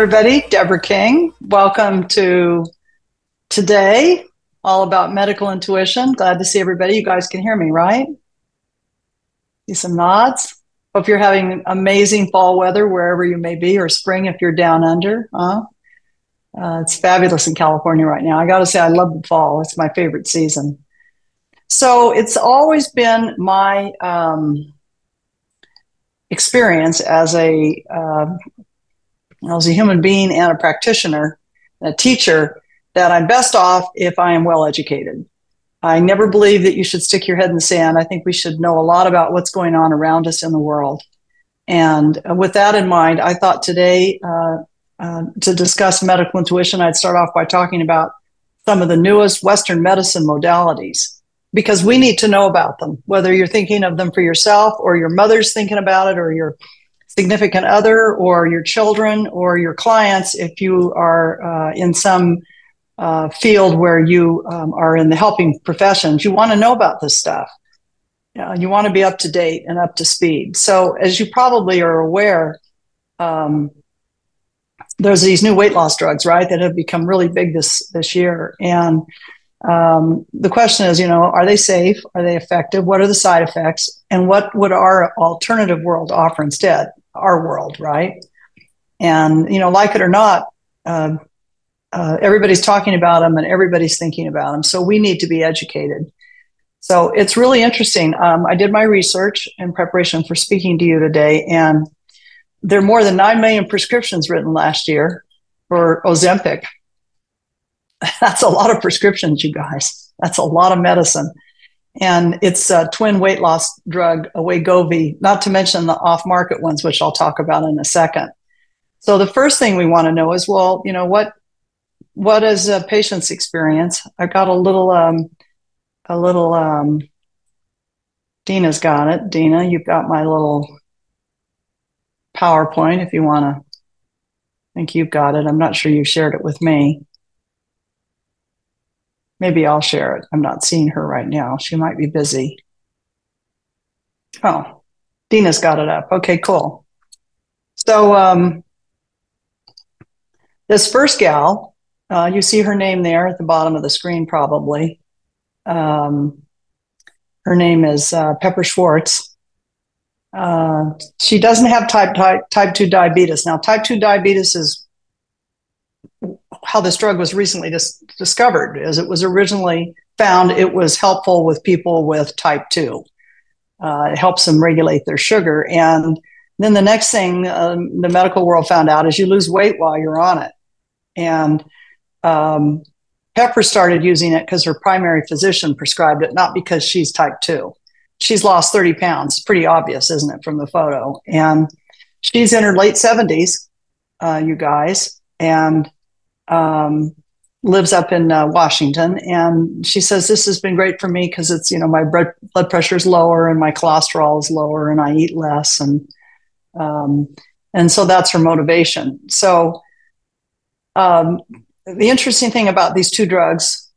Everybody. Deborah King. Welcome to today, all about medical intuition. Glad to see everybody. You guys can hear me, right? See some nods. Hope you're having amazing fall weather wherever you may be, or spring if you're down under. Huh? Uh, it's fabulous in California right now. I got to say, I love the fall. It's my favorite season. So it's always been my um, experience as a uh, as a human being and a practitioner, and a teacher, that I'm best off if I am well educated. I never believe that you should stick your head in the sand. I think we should know a lot about what's going on around us in the world. And with that in mind, I thought today uh, uh, to discuss medical intuition, I'd start off by talking about some of the newest Western medicine modalities because we need to know about them, whether you're thinking of them for yourself or your mother's thinking about it or your significant other or your children or your clients if you are uh, in some uh, field where you um, are in the helping professions you want to know about this stuff uh, you want to be up to date and up to speed so as you probably are aware um, there's these new weight loss drugs right that have become really big this this year and um, the question is, you know, are they safe? Are they effective? What are the side effects? And what would our alternative world offer instead? Our world, right? And, you know, like it or not, uh, uh, everybody's talking about them and everybody's thinking about them. So we need to be educated. So it's really interesting. Um, I did my research in preparation for speaking to you today, and there are more than 9 million prescriptions written last year for Ozempic that's a lot of prescriptions, you guys. That's a lot of medicine. And it's a twin weight loss drug, Wegovy, not to mention the off market ones, which I'll talk about in a second. So the first thing we want to know is, well, you know, what what is a patient's experience? I've got a little um a little um Dina's got it. Dina, you've got my little PowerPoint if you want to. I think you've got it. I'm not sure you shared it with me. Maybe I'll share it. I'm not seeing her right now. She might be busy. Oh, Dina's got it up. Okay, cool. So um, this first gal, uh, you see her name there at the bottom of the screen, probably. Um, her name is uh, Pepper Schwartz. Uh, she doesn't have type, type type two diabetes. Now, type two diabetes is how this drug was recently dis- discovered. As it was originally found, it was helpful with people with type 2. Uh, it helps them regulate their sugar. And then the next thing um, the medical world found out is you lose weight while you're on it. And um, Pepper started using it because her primary physician prescribed it, not because she's type 2. She's lost 30 pounds. Pretty obvious, isn't it, from the photo? And she's in her late 70s, uh, you guys. And um, lives up in uh, Washington, and she says this has been great for me because it's you know my blood pressure is lower and my cholesterol is lower and I eat less and um, and so that's her motivation. So um, the interesting thing about these two drugs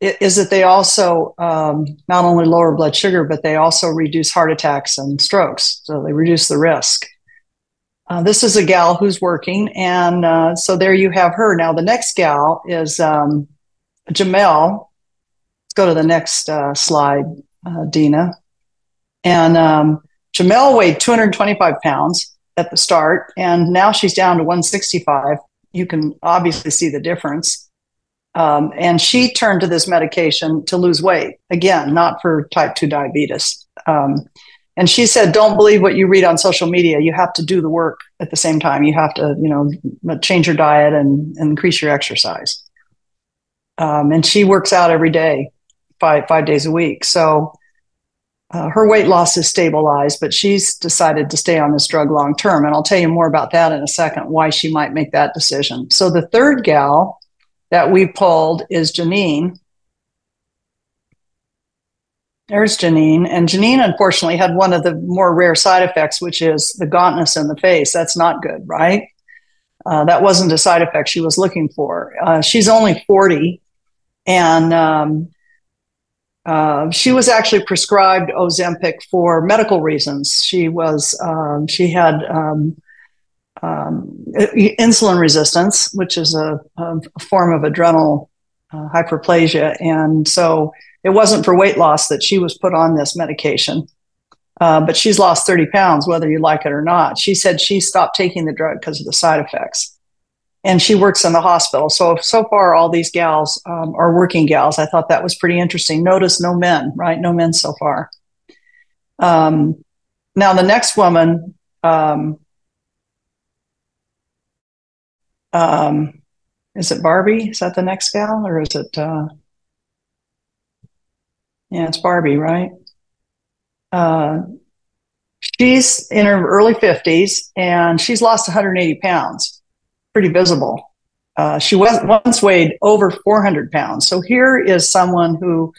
is that they also um, not only lower blood sugar but they also reduce heart attacks and strokes. So they reduce the risk. Uh, this is a gal who's working, and uh, so there you have her. Now the next gal is um, Jamel. Let's go to the next uh, slide, uh, Dina. And um, Jamel weighed 225 pounds at the start, and now she's down to 165. You can obviously see the difference. Um, and she turned to this medication to lose weight. Again, not for type 2 diabetes. Um, and she said don't believe what you read on social media. You have to do the work at the same time. You have to you know change your diet and, and increase your exercise. Um, and she works out every day five five days a week. So uh, her weight loss is stabilized but she's decided to stay on this drug long term. And i'll tell you more about that in a second why she might make that decision. So the third gal that we pulled is janine there's Janine. And Janine, unfortunately, had one of the more rare side effects, which is the gauntness in the face. That's not good, right? Uh, that wasn't a side effect she was looking for. Uh, she's only 40, and um, uh, she was actually prescribed Ozempic for medical reasons. She was um, she had um, um, insulin resistance, which is a, a form of adrenal uh, hyperplasia. And so it wasn't for weight loss that she was put on this medication. Uh, but she's lost 30 pounds, whether you like it or not. She said she stopped taking the drug because of the side effects. And she works in the hospital. So, so far, all these gals um, are working gals. I thought that was pretty interesting. Notice no men, right? No men so far. Um, now, the next woman, um, um, is it Barbie? Is that the next gal, or is it? Uh, yeah, it's Barbie, right? Uh, she's in her early 50s and she's lost 180 pounds, pretty visible. Uh, she was, once weighed over 400 pounds. So here is someone who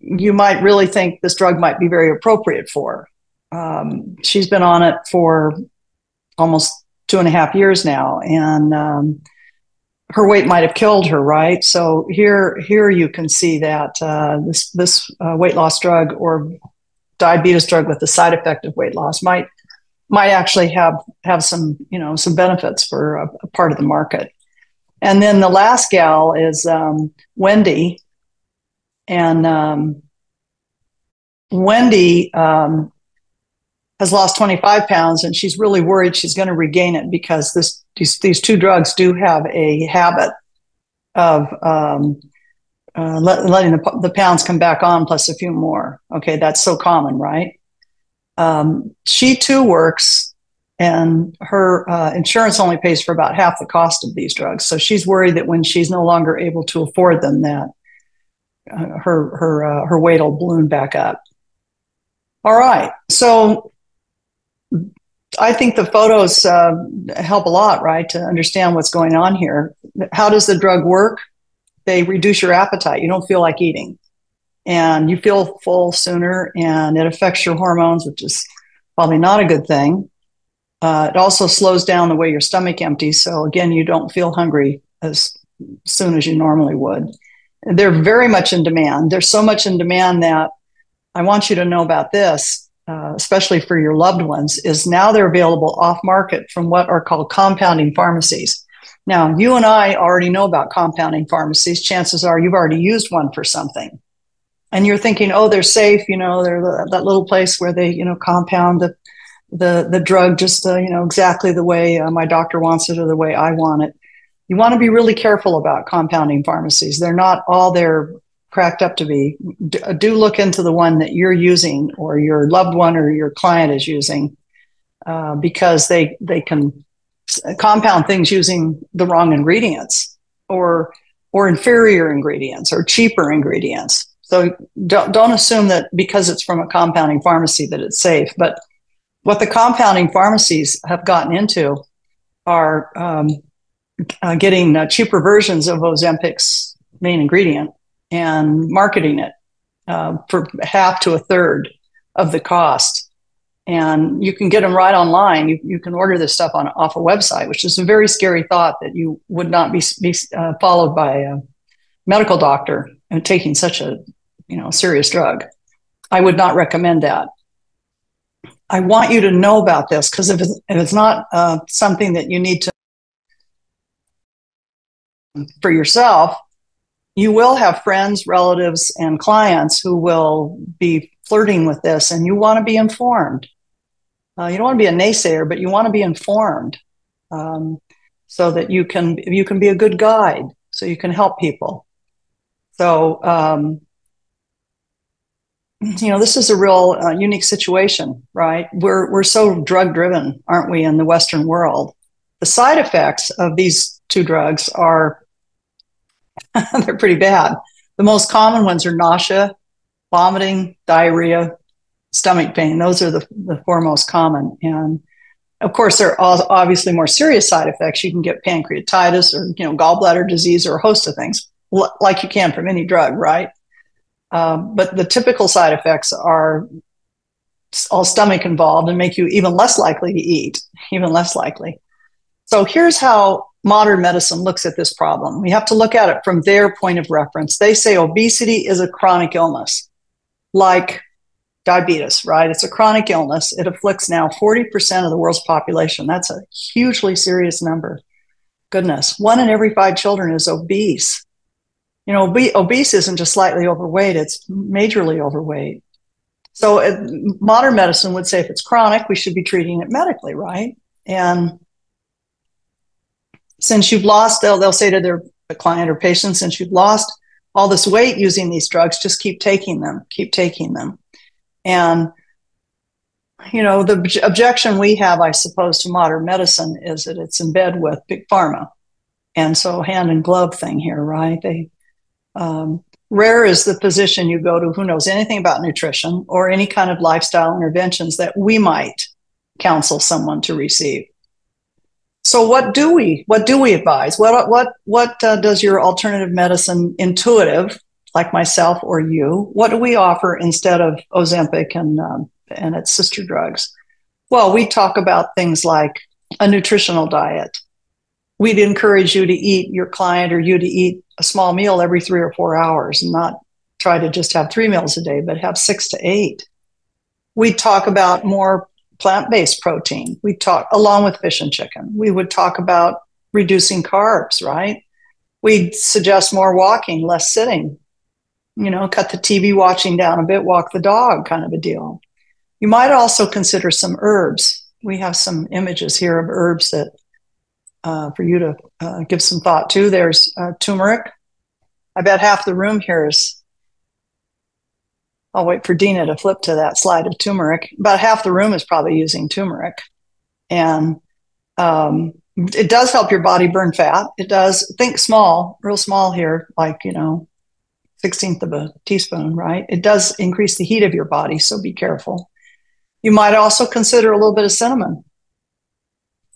you might really think this drug might be very appropriate for. Um, she's been on it for almost two and a half years now, and um, her weight might have killed her, right? So here, here you can see that uh, this this uh, weight loss drug or diabetes drug with the side effect of weight loss might might actually have have some you know some benefits for a, a part of the market. And then the last gal is um, Wendy, and um, Wendy um, has lost 25 pounds and she's really worried she's going to regain it because this these, these two drugs do have a habit of um, uh, let, letting the, the pounds come back on plus a few more. Okay, that's so common, right? Um, she too works, and her uh, insurance only pays for about half the cost of these drugs. So she's worried that when she's no longer able to afford them, that uh, her her uh, her weight will balloon back up. All right, so I think the photos uh, help a lot, right, to understand what's going on here. How does the drug work? They reduce your appetite. You don't feel like eating, and you feel full sooner, and it affects your hormones, which is probably not a good thing. Uh, it also slows down the way your stomach empties. So, again, you don't feel hungry as soon as you normally would. They're very much in demand. There's so much in demand that I want you to know about this uh, especially for your loved ones, is now they're available off market from what are called compounding pharmacies. Now, you and I already know about compounding pharmacies. Chances are you've already used one for something. And you're thinking, oh, they're safe. You know, they're the, that little place where they, you know, compound the, the, the drug just, uh, you know, exactly the way uh, my doctor wants it or the way I want it. You want to be really careful about compounding pharmacies. They're not all there cracked up to be, do look into the one that you're using or your loved one or your client is using, uh, because they they can compound things using the wrong ingredients or or inferior ingredients or cheaper ingredients. So don't don't assume that because it's from a compounding pharmacy that it's safe. But what the compounding pharmacies have gotten into are um, uh, getting uh, cheaper versions of Ozempic's main ingredient and marketing it uh, for half to a third of the cost. And you can get them right online. You, you can order this stuff on off a website, which is a very scary thought that you would not be, be uh, followed by a medical doctor and taking such a you know serious drug. I would not recommend that. I want you to know about this because if, if, it's not uh, something that you need to for yourself, you will have friends, relatives, and clients who will be flirting with this, and you want to be informed. Uh, you don't want to be a naysayer, but you want to be informed um, so that you can you can be a good guide, so you can help people. So um, you know this is a real uh, unique situation, right? We're we're so drug driven, aren't we, in the Western world? The side effects of these two drugs are they're pretty bad. The most common ones are nausea, vomiting, diarrhea, stomach pain. Those are the, the four most common. And of course, there are obviously more serious side effects. You can get pancreatitis or you know gallbladder disease or a host of things, like you can from any drug, right? Um, but the typical side effects are all stomach involved and make you even less likely to eat, even less likely. So here's how modern medicine looks at this problem. We have to look at it from their point of reference. They say obesity is a chronic illness, like diabetes, right? It's a chronic illness. It afflicts now 40% of the world's population. That's a hugely serious number. Goodness, one in every five children is obese. You know, obe- obese isn't just slightly overweight, it's majorly overweight. So, uh, modern medicine would say if it's chronic, we should be treating it medically, right? And since you've lost, they'll, they'll say to their client or patient, since you've lost all this weight using these drugs, just keep taking them, keep taking them. And you know, the objection we have, I suppose, to modern medicine is that it's in bed with big pharma, and so hand and glove thing here, right? They um, rare is the physician you go to who knows anything about nutrition or any kind of lifestyle interventions that we might counsel someone to receive. So, what do we what do we advise? What what what uh, does your alternative medicine intuitive like myself or you, what do we offer instead of Ozempic and um, and its sister drugs? Well, we talk about things like a nutritional diet. We'd encourage you to eat your client or you to eat a small meal every three or four hours and not try to just have three meals a day, but have six to eight. We talk about more plant based protein. We talk along with fish and chicken. We would talk about reducing carbs, right? We'd suggest more walking, less sitting, you know, cut the TV watching down a bit, walk the dog kind of a deal. You might also consider some herbs. We have some images here of herbs that uh, for you to uh, give some thought to. There's uh, turmeric. I bet half the room here is. I'll wait for Dina to flip to that slide of turmeric. About half the room is probably using turmeric. And um, it does help your body burn fat. It does, think small, real small here, like, you know, 16th of a teaspoon, right? It does increase the heat of your body, so be careful. You might also consider a little bit of cinnamon.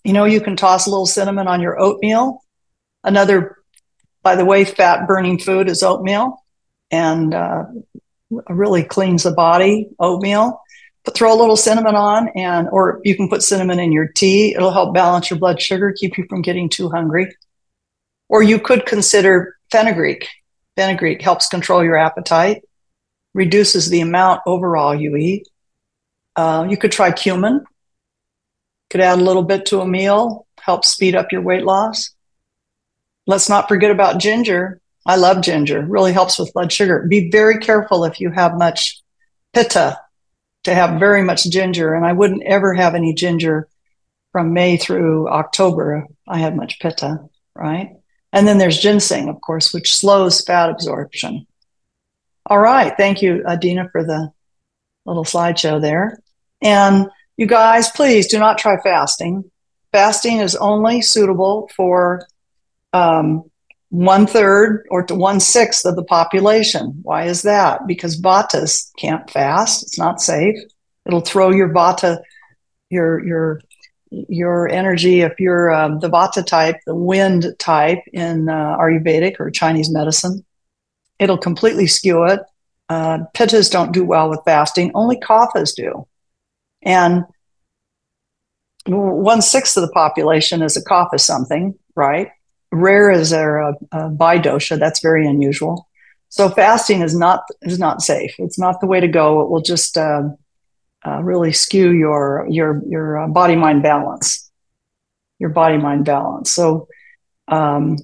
You know, you can toss a little cinnamon on your oatmeal. Another, by the way, fat burning food is oatmeal and uh, really cleans the body, oatmeal. But throw a little cinnamon on, and or you can put cinnamon in your tea. It'll help balance your blood sugar, keep you from getting too hungry. Or you could consider fenugreek Fenugreek helps control your appetite, reduces the amount overall you eat. Uh, you could try cumin. Could add a little bit to a meal, help speed up your weight loss. Let's not forget about ginger. I love ginger. Really helps with blood sugar. Be very careful if you have much pitta to have very much ginger. And I wouldn't ever have any ginger from May through October. I had much pitta, right? And then there's ginseng, of course, which slows fat absorption. All right. Thank you, Adina, for the little slideshow there. And you guys, please do not try fasting. Fasting is only suitable for um, one third or to one sixth of the population. Why is that? Because vatas can't fast. It's not safe. It'll throw your vata, your your your energy, if you're um, the Vata type, the wind type in uh, Ayurvedic or Chinese medicine, it'll completely skew it. Uh, pittas don't do well with fasting, only kaphas do. And one sixth of the population is a kapha something, right? Rare is a, a bidosha, that's very unusual. So fasting is not is not safe. It's not the way to go. It will just uh, uh, really skew your your your uh, body mind balance, your body mind balance. So um,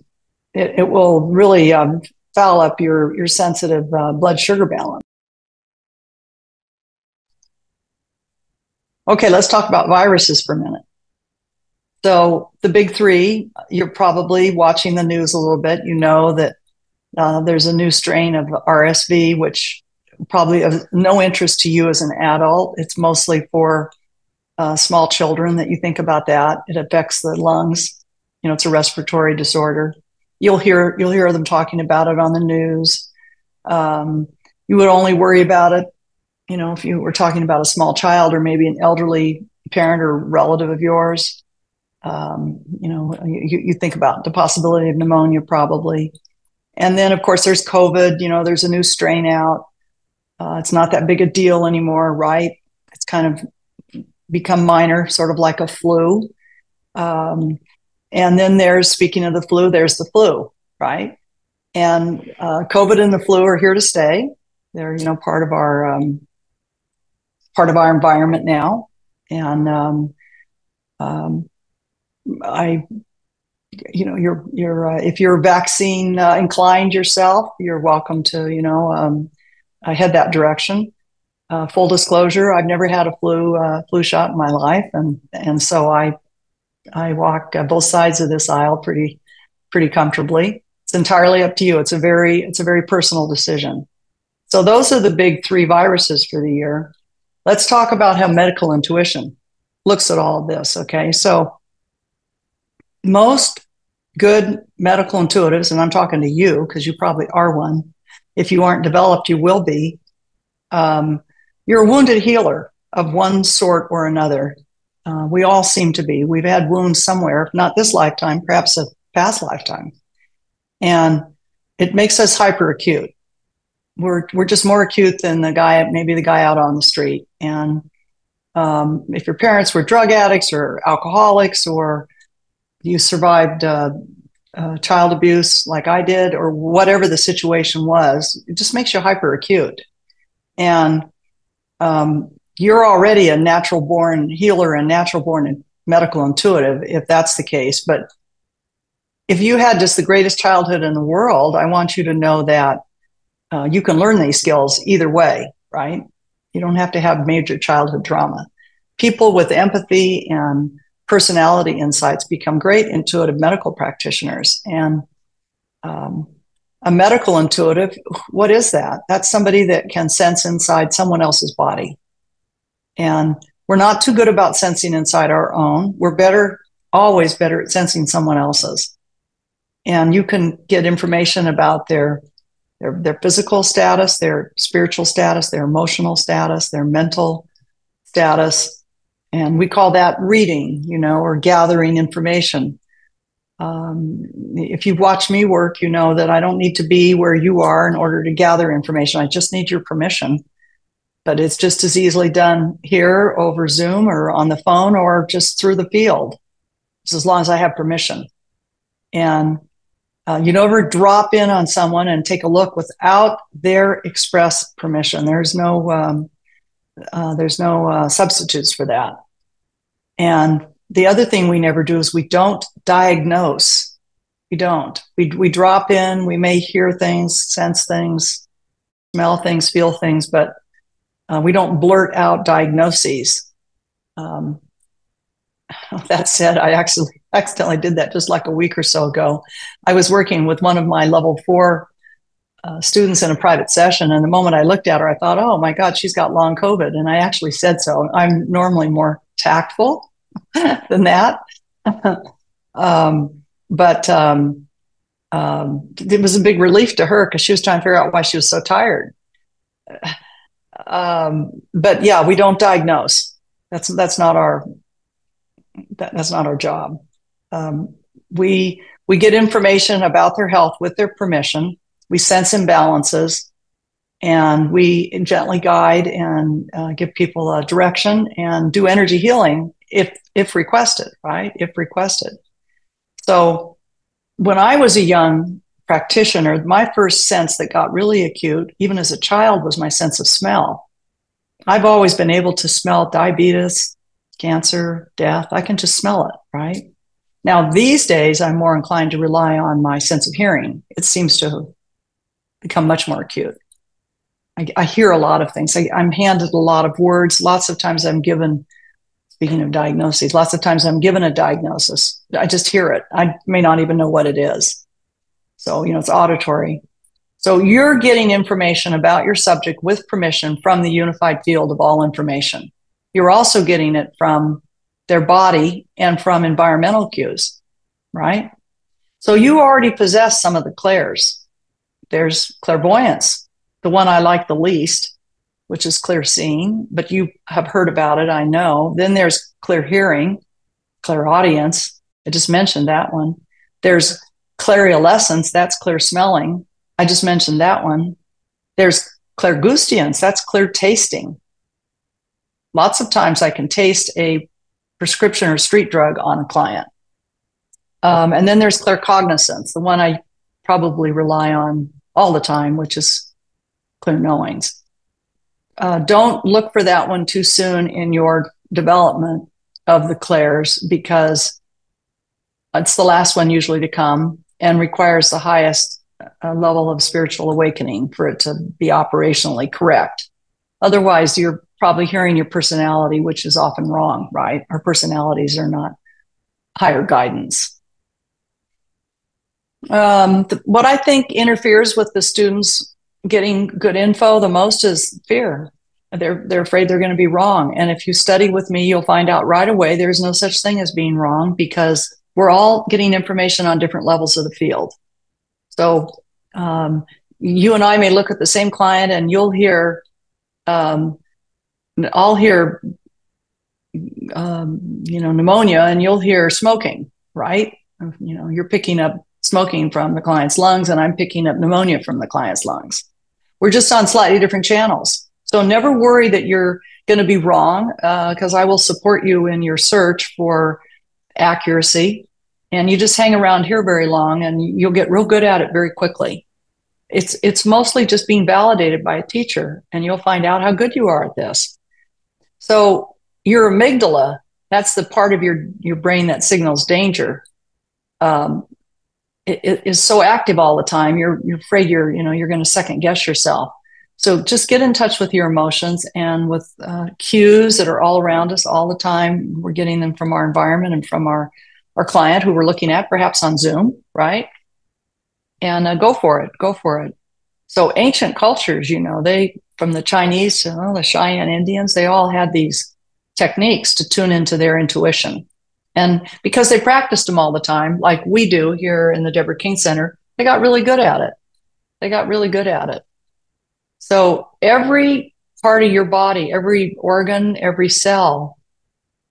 it, it will really um, foul up your your sensitive uh, blood sugar balance. Okay, let's talk about viruses for a minute. So the big three, you're probably watching the news a little bit. You know that uh, there's a new strain of RSV, which probably of no interest to you as an adult. It's mostly for uh, small children that you think about that. It affects the lungs. You know, it's a respiratory disorder. You'll hear you'll hear them talking about it on the news. Um, you would only worry about it, you know, if you were talking about a small child or maybe an elderly parent or relative of yours. Um, you know, you, you think about the possibility of pneumonia probably. And then, of course, there's COVID. You know, there's a new strain out. Uh, it's not that big a deal anymore, right? It's kind of become minor, sort of like a flu. Um, and then there's, speaking of the flu, there's the flu, right? And uh, COVID and the flu are here to stay. They're, you know, part of our um, part of our environment now. And um, um, I, you know, you're you're uh, if you're vaccine uh, inclined yourself, you're welcome to you know um, head that direction. Uh, full disclosure, I've never had a flu uh, flu shot in my life, and and so I I walk uh, both sides of this aisle pretty pretty comfortably. It's entirely up to you. It's a very it's a very personal decision. So those are the big three viruses for the year. Let's talk about how medical intuition looks at all of this. Okay, so most good medical intuitives, and I'm talking to you because you probably are one. If you aren't developed, you will be. Um, you're a wounded healer of one sort or another. Uh, we all seem to be. We've had wounds somewhere, if not this lifetime, perhaps a past lifetime. And it makes us hyper acute. We're, we're just more acute than the guy, maybe the guy out on the street. And um, if your parents were drug addicts or alcoholics, or you survived uh, uh, child abuse like I did, or whatever the situation was, it just makes you hyper acute. And um, you're already a natural born healer and natural born medical intuitive, if that's the case. But if you had just the greatest childhood in the world, I want you to know that uh, you can learn these skills either way, right? You don't have to have major childhood trauma. People with empathy and personality insights become great intuitive medical practitioners. And um, a medical intuitive, what is that? That's somebody that can sense inside someone else's body. And we're not too good about sensing inside our own. We're better, always better at sensing someone else's. And you can get information about their their, their physical status, their spiritual status, their emotional status, their mental status. And we call that reading, you know, or gathering information. Um, if you've watched me work, you know that I don't need to be where you are in order to gather information. I just need your permission. But it's just as easily done here over Zoom or on the phone or just through the field, as long as I have permission. And uh, you never drop in on someone and take a look without their express permission. There's no um, uh, there's no uh, substitutes for that. And the other thing we never do is we don't diagnose. We don't. We we drop in. We may hear things, sense things, smell things, feel things, but uh, we don't blurt out diagnoses. Um, that said, I actually accidentally did that just like a week or so ago. I was working with one of my level four uh, students in a private session, and the moment I looked at her, I thought, "Oh my God, she's got long COVID," and I actually said so. I'm normally more tactful than that, um, but um, um, it was a big relief to her because she was trying to figure out why she was so tired. Um, but yeah, we don't diagnose. That's that's not our that, that's not our job. Um, we we get information about their health with their permission. We sense imbalances, and we gently guide and uh, give people a direction and do energy healing if if requested. Right, if requested. So, when I was a young practitioner, my first sense that got really acute, even as a child, was my sense of smell. I've always been able to smell diabetes, cancer, death. I can just smell it, right? Now, these days, I'm more inclined to rely on my sense of hearing. It seems to become much more acute. I, I hear a lot of things. I, I'm handed a lot of words. Lots of times, I'm given, speaking of diagnoses, lots of times I'm given a diagnosis. I just hear it. I may not even know what it is. So, you know, it's auditory. So, you're getting information about your subject with permission from the unified field of all information you're also getting it from their body and from environmental cues, right? So you already possess some of the clairs. There's clairvoyance, the one I like the least, which is clear seeing, but you have heard about it, I know. Then there's clear hearing, clairaudience. I just mentioned that one. There's clairolescence, that's clear smelling. I just mentioned that one. There's clairgustance, that's clear tasting lots of times I can taste a prescription or street drug on a client. Um, and then there's claircognizance, the one I probably rely on all the time, which is clear knowings. uh, don't look for that one too soon in your development of the clairs because it's the last one usually to come and requires the highest uh, level of spiritual awakening for it to be operationally correct. Otherwise, you're probably hearing your personality, which is often wrong, right? Our personalities are not higher guidance. Um, th- what I think interferes with the students getting good info the most is fear. They're they're afraid they're going to be wrong. And if you study with me, you'll find out right away there's no such thing as being wrong because we're all getting information on different levels of the field. So um, you and I may look at the same client, and you'll hear, um, I'll hear, um, you know, pneumonia, and you'll hear smoking, right? You know, you're picking up smoking from the client's lungs, and I'm picking up pneumonia from the client's lungs. We're just on slightly different channels. So never worry that you're going to be wrong, because uh, I will support you in your search for accuracy. And you just hang around here very long, and you'll get real good at it very quickly. It's it's mostly just being validated by a teacher, and you'll find out how good you are at this. So your amygdala, that's the part of your your brain that signals danger. Um, is so active all the time. You're you're afraid you're you know you're going to second guess yourself. So just get in touch with your emotions and with uh, cues that are all around us all the time. We're getting them from our environment and from our our client who we're looking at, perhaps on Zoom, right? And uh, go for it, go for it. So ancient cultures, you know, they from the Chinese to oh, the Cheyenne Indians, they all had these techniques to tune into their intuition. And because they practiced them all the time, like we do here in the Deborah King Center, they got really good at it. They got really good at it. So every part of your body, every organ, every cell,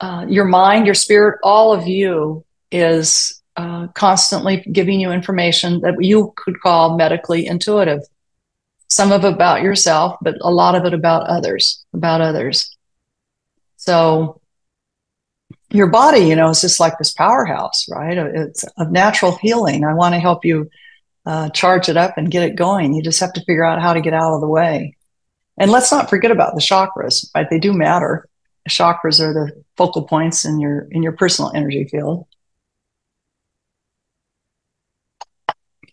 uh, your mind, your spirit, all of you is uh, constantly giving you information that you could call medically intuitive. Some of it about yourself, but a lot of it about others, about others. So your body, you know, is just like this powerhouse, right? It's of natural healing. I want to help you uh, charge it up and get it going. You just have to figure out how to get out of the way. And let's not forget about the chakras, right? They do matter. Chakras are the focal points in your in your personal energy field.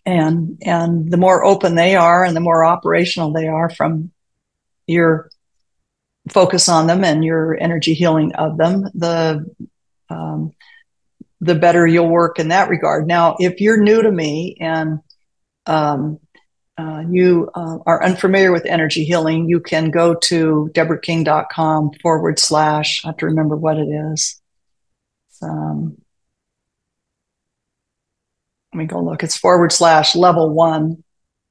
And and the more open they are and the more operational they are from your focus on them and your energy healing of them, the um, the better you'll work in that regard. Now, if you're new to me and um, uh, you uh, are unfamiliar with energy healing, you can go to deborahking.com forward slash, I have to remember what it is. Um, let me go look. It's forward slash level one,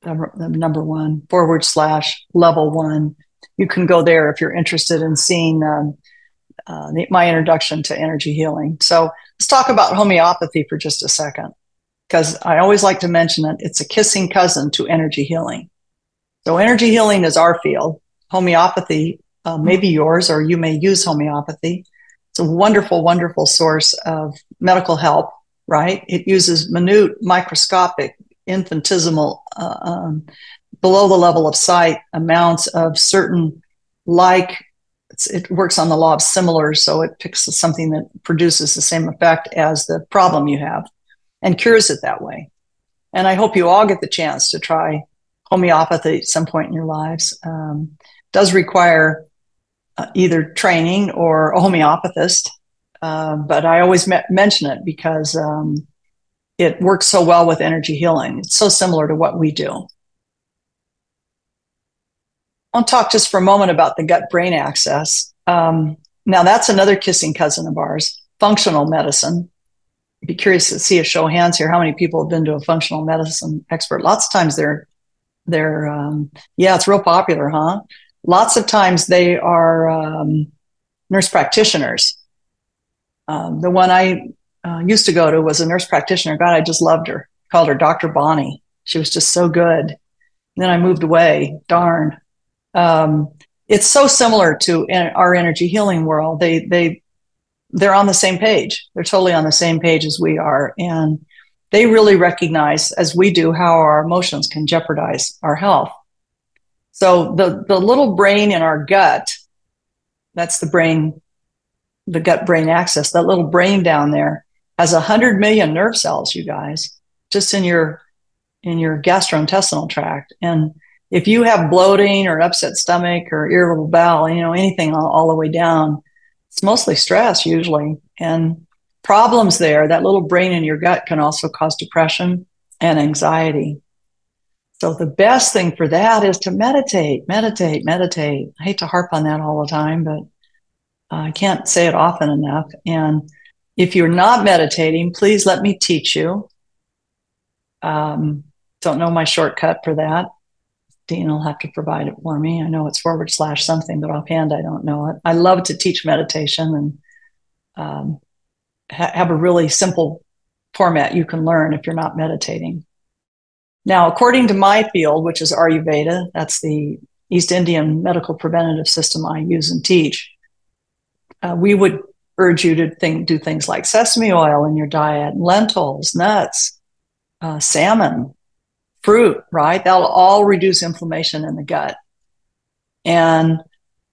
the, number one, forward slash level one. You can go there if you're interested in seeing um, uh, my introduction to energy healing. So let's talk about homeopathy for just a second because I always like to mention it. It's a kissing cousin to energy healing. So, energy healing is our field. Homeopathy uh, may be yours, or you may use homeopathy. It's a wonderful, wonderful source of medical help, right? It uses minute, microscopic, infinitesimal, uh, um, below the level of sight amounts of certain like it works on the law of similar so it picks something that produces the same effect as the problem you have and cures it that way. And I hope you all get the chance to try homeopathy at some point in your lives. Um, does require uh, either training or a homeopathist, uh, but I always me- mention it because um, it works so well with energy healing. It's so similar to what we do. I'll talk just for a moment about the gut brain axis. Um, now, that's another kissing cousin of ours, functional medicine be curious to see a show of hands here. How many people have been to a functional medicine expert? Lots of times they're they're um, yeah, it's real popular, huh? Lots of times they are um, nurse practitioners. Um, the one I uh, used to go to was a nurse practitioner. God, I just loved her. Called her Dr. Bonnie. She was just so good. And then I moved away. Darn. Um, it's so similar to our energy healing world. They they they're on the same page. They're totally on the same page as we are. And they really recognize, as we do, how our emotions can jeopardize our health. So the, the little brain in our gut, that's the brain, the gut brain axis, that little brain down there has a hundred million nerve cells, you guys, just in your in your gastrointestinal tract. And if you have bloating or an upset stomach or irritable bowel, you know, anything all, all the way down, it's mostly stress usually. And problems there, that little brain in your gut can also cause depression and anxiety. So the best thing for that is to meditate, meditate, meditate. I hate to harp on that all the time, but I can't say it often enough. And if you're not meditating, please let me teach you. Um, don't know my shortcut for that. Dean will have to provide it for me. I know it's forward slash something, but offhand, I don't know it. I love to teach meditation and um, ha- have a really simple format you can learn if you're not meditating. Now, according to my field, which is Ayurveda, that's the East Indian medical preventative system I use and teach, uh, we would urge you to think, do things like sesame oil in your diet, lentils, nuts, uh, salmon, fruit, right? That'll all reduce inflammation in the gut. And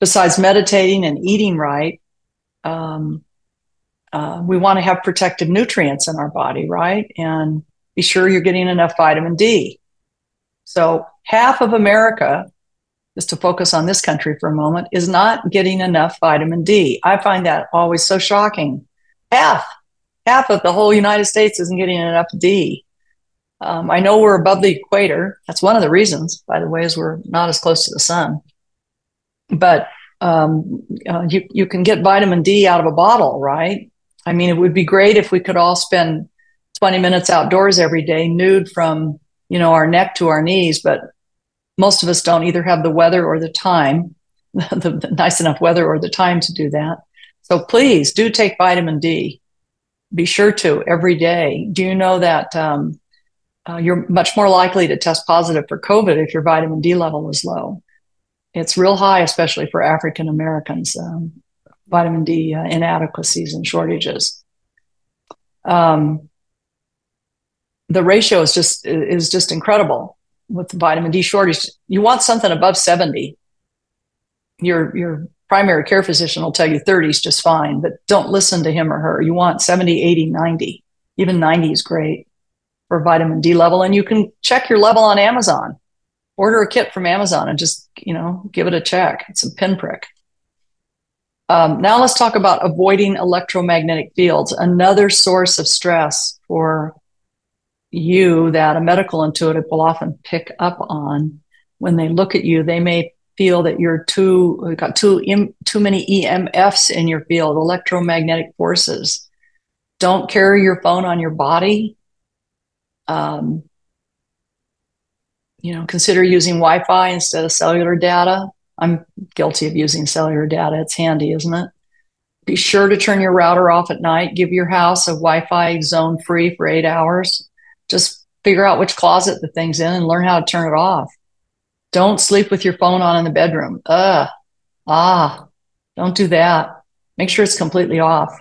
besides meditating and eating right, um, uh, we want to have protective nutrients in our body, right? And be sure you're getting enough vitamin D. So, half of America, just to focus on this country for a moment, is not getting enough vitamin D. I find that always so shocking. Half, half of the whole United States isn't getting enough D. Um, I know we're above the equator. That's one of the reasons, by the way, is we're not as close to the sun. But um, uh, you you can get vitamin D out of a bottle, right? I mean, it would be great if we could all spend 20 minutes outdoors every day, nude from you know our neck to our knees. But most of us don't either have the weather or the time, the, the nice enough weather or the time to do that. So please do take vitamin D. Be sure to every day. Do you know that? Um, uh, you're much more likely to test positive for COVID if your vitamin D level is low. It's real high, especially for African Americans, um, vitamin D uh, inadequacies and shortages. Um, the ratio is just is just incredible with the vitamin D shortage. You want something above 70. Your your primary care physician will tell you 30 is just fine, but don't listen to him or her. You want 70, 80, 90. Even 90 is great for vitamin D level. And you can check your level on Amazon. Order a kit from Amazon and just, you know, give it a check. It's a pinprick. Um, now let's talk about avoiding electromagnetic fields, another source of stress for you that a medical intuitive will often pick up on when they look at you. They may feel that you're too got too too many EMFs in your field, electromagnetic forces. Don't carry your phone on your body um, you know, consider using Wi-Fi instead of cellular data. I'm guilty of using cellular data. It's handy, isn't it? Be sure to turn your router off at night. Give your house a Wi-Fi zone free for eight hours. Just figure out which closet the thing's in and learn how to turn it off. Don't sleep with your phone on in the bedroom. Ugh. Ah, don't do that. Make sure it's completely off.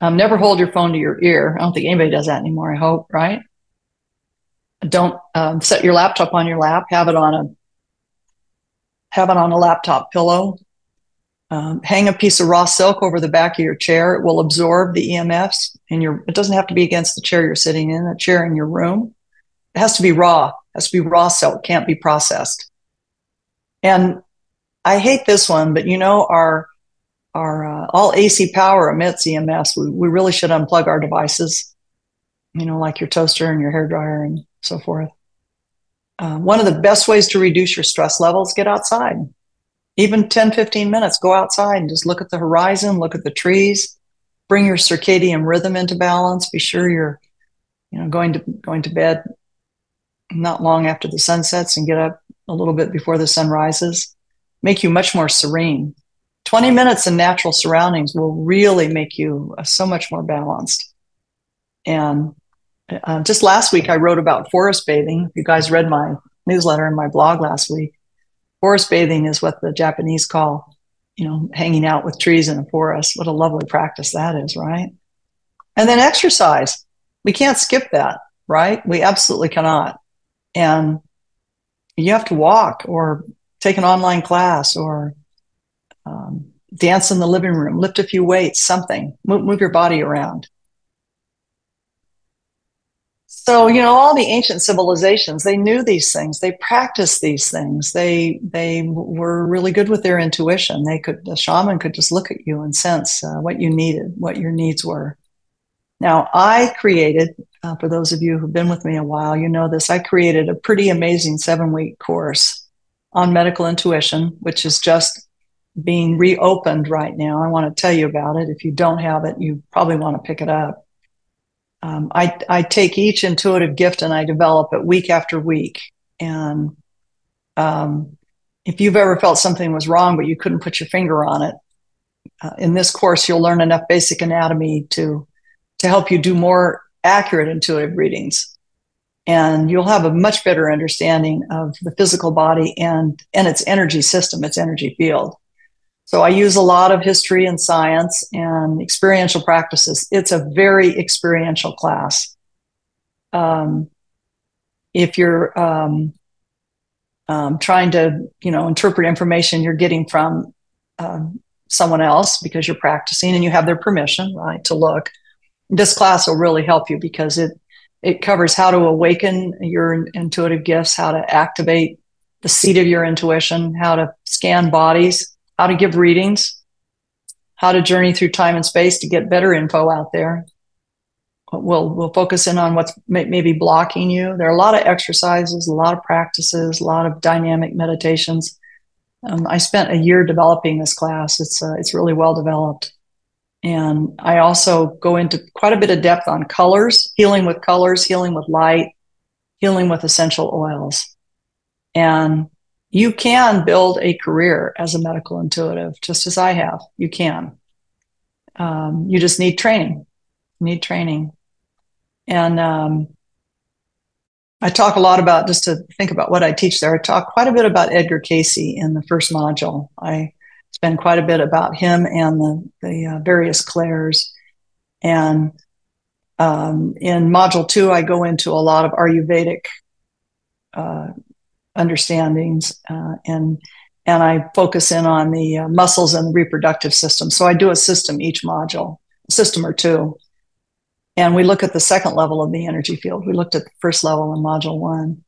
Um, never hold your phone to your ear. I don't think anybody does that anymore, I hope, right? Don't um, set your laptop on your lap have it on a have it on a laptop pillow. Um, hang a piece of raw silk over the back of your chair. It will absorb the emfs and your it doesn't have to be against the chair you're sitting in a chair in your room. It has to be raw. It has to be raw silk. Can't be processed. And i hate this one but you know our our uh, all ac power emits emfs we, we really should unplug our devices you know like your toaster and your hair dryer and so forth. Uh, one of the best ways to reduce your stress levels, get outside. Even 10, 15 minutes, go outside and just look at the horizon, look at the trees, bring your circadian rhythm into balance. Be sure you're, you know, going to going to bed not long after the sun sets and get up a little bit before the sun rises. Make you much more serene. 20 minutes in natural surroundings will really make you uh, so much more balanced. And uh, just last week, I wrote about forest bathing. You guys read my newsletter and my blog last week. Forest bathing is what the Japanese call, you know, hanging out with trees in a forest. What a lovely practice that is, right? And then exercise. We can't skip that, right? We absolutely cannot. And you have to walk or take an online class or um, dance in the living room, lift a few weights, something, move, move your body around. So, you know, all the ancient civilizations, they knew these things. They practiced these things. They they were really good with their intuition. They could the shaman could just look at you and sense uh, what you needed, what your needs were. Now, I created, uh, for those of you who've been with me a while, you know this. I created a pretty amazing seven week course on medical intuition, which is just being reopened right now. I want to tell you about it. If you don't have it, you probably want to pick it up. Um, I, I take each intuitive gift and I develop it week after week. And um, if you've ever felt something was wrong, but you couldn't put your finger on it, uh, in this course, you'll learn enough basic anatomy to, to help you do more accurate intuitive readings. And you'll have a much better understanding of the physical body and, and its energy system, its energy field. So I use a lot of history and science and experiential practices. It's a very experiential class. Um, if you're um, um, trying to, you know, interpret information you're getting from um, someone else because you're practicing and you have their permission, right, to look, this class will really help you because it it covers how to awaken your intuitive gifts, how to activate the seat of your intuition, how to scan bodies how to give readings, how to journey through time and space to get better info out there. We'll we'll focus in on what's may, maybe blocking you. There are a lot of exercises, a lot of practices, a lot of dynamic meditations. Um, I spent a year developing this class. It's uh, it's really well developed, and I also go into quite a bit of depth on colors, healing with colors, healing with light, healing with essential oils, and you can build a career as a medical intuitive, just as I have. You can. Um, you just need training. need training. And um, I talk a lot about, just to think about what I teach there, I talk quite a bit about Edgar Cayce in the first module. I spend quite a bit about him and the, the uh, various clairs. And um, in module two, I go into a lot of Ayurvedic uh, understandings uh, and and I focus in on the uh, muscles and reproductive system. So I do a system each module, a system or two. And we look at the second level of the energy field. We looked at the first level in module one.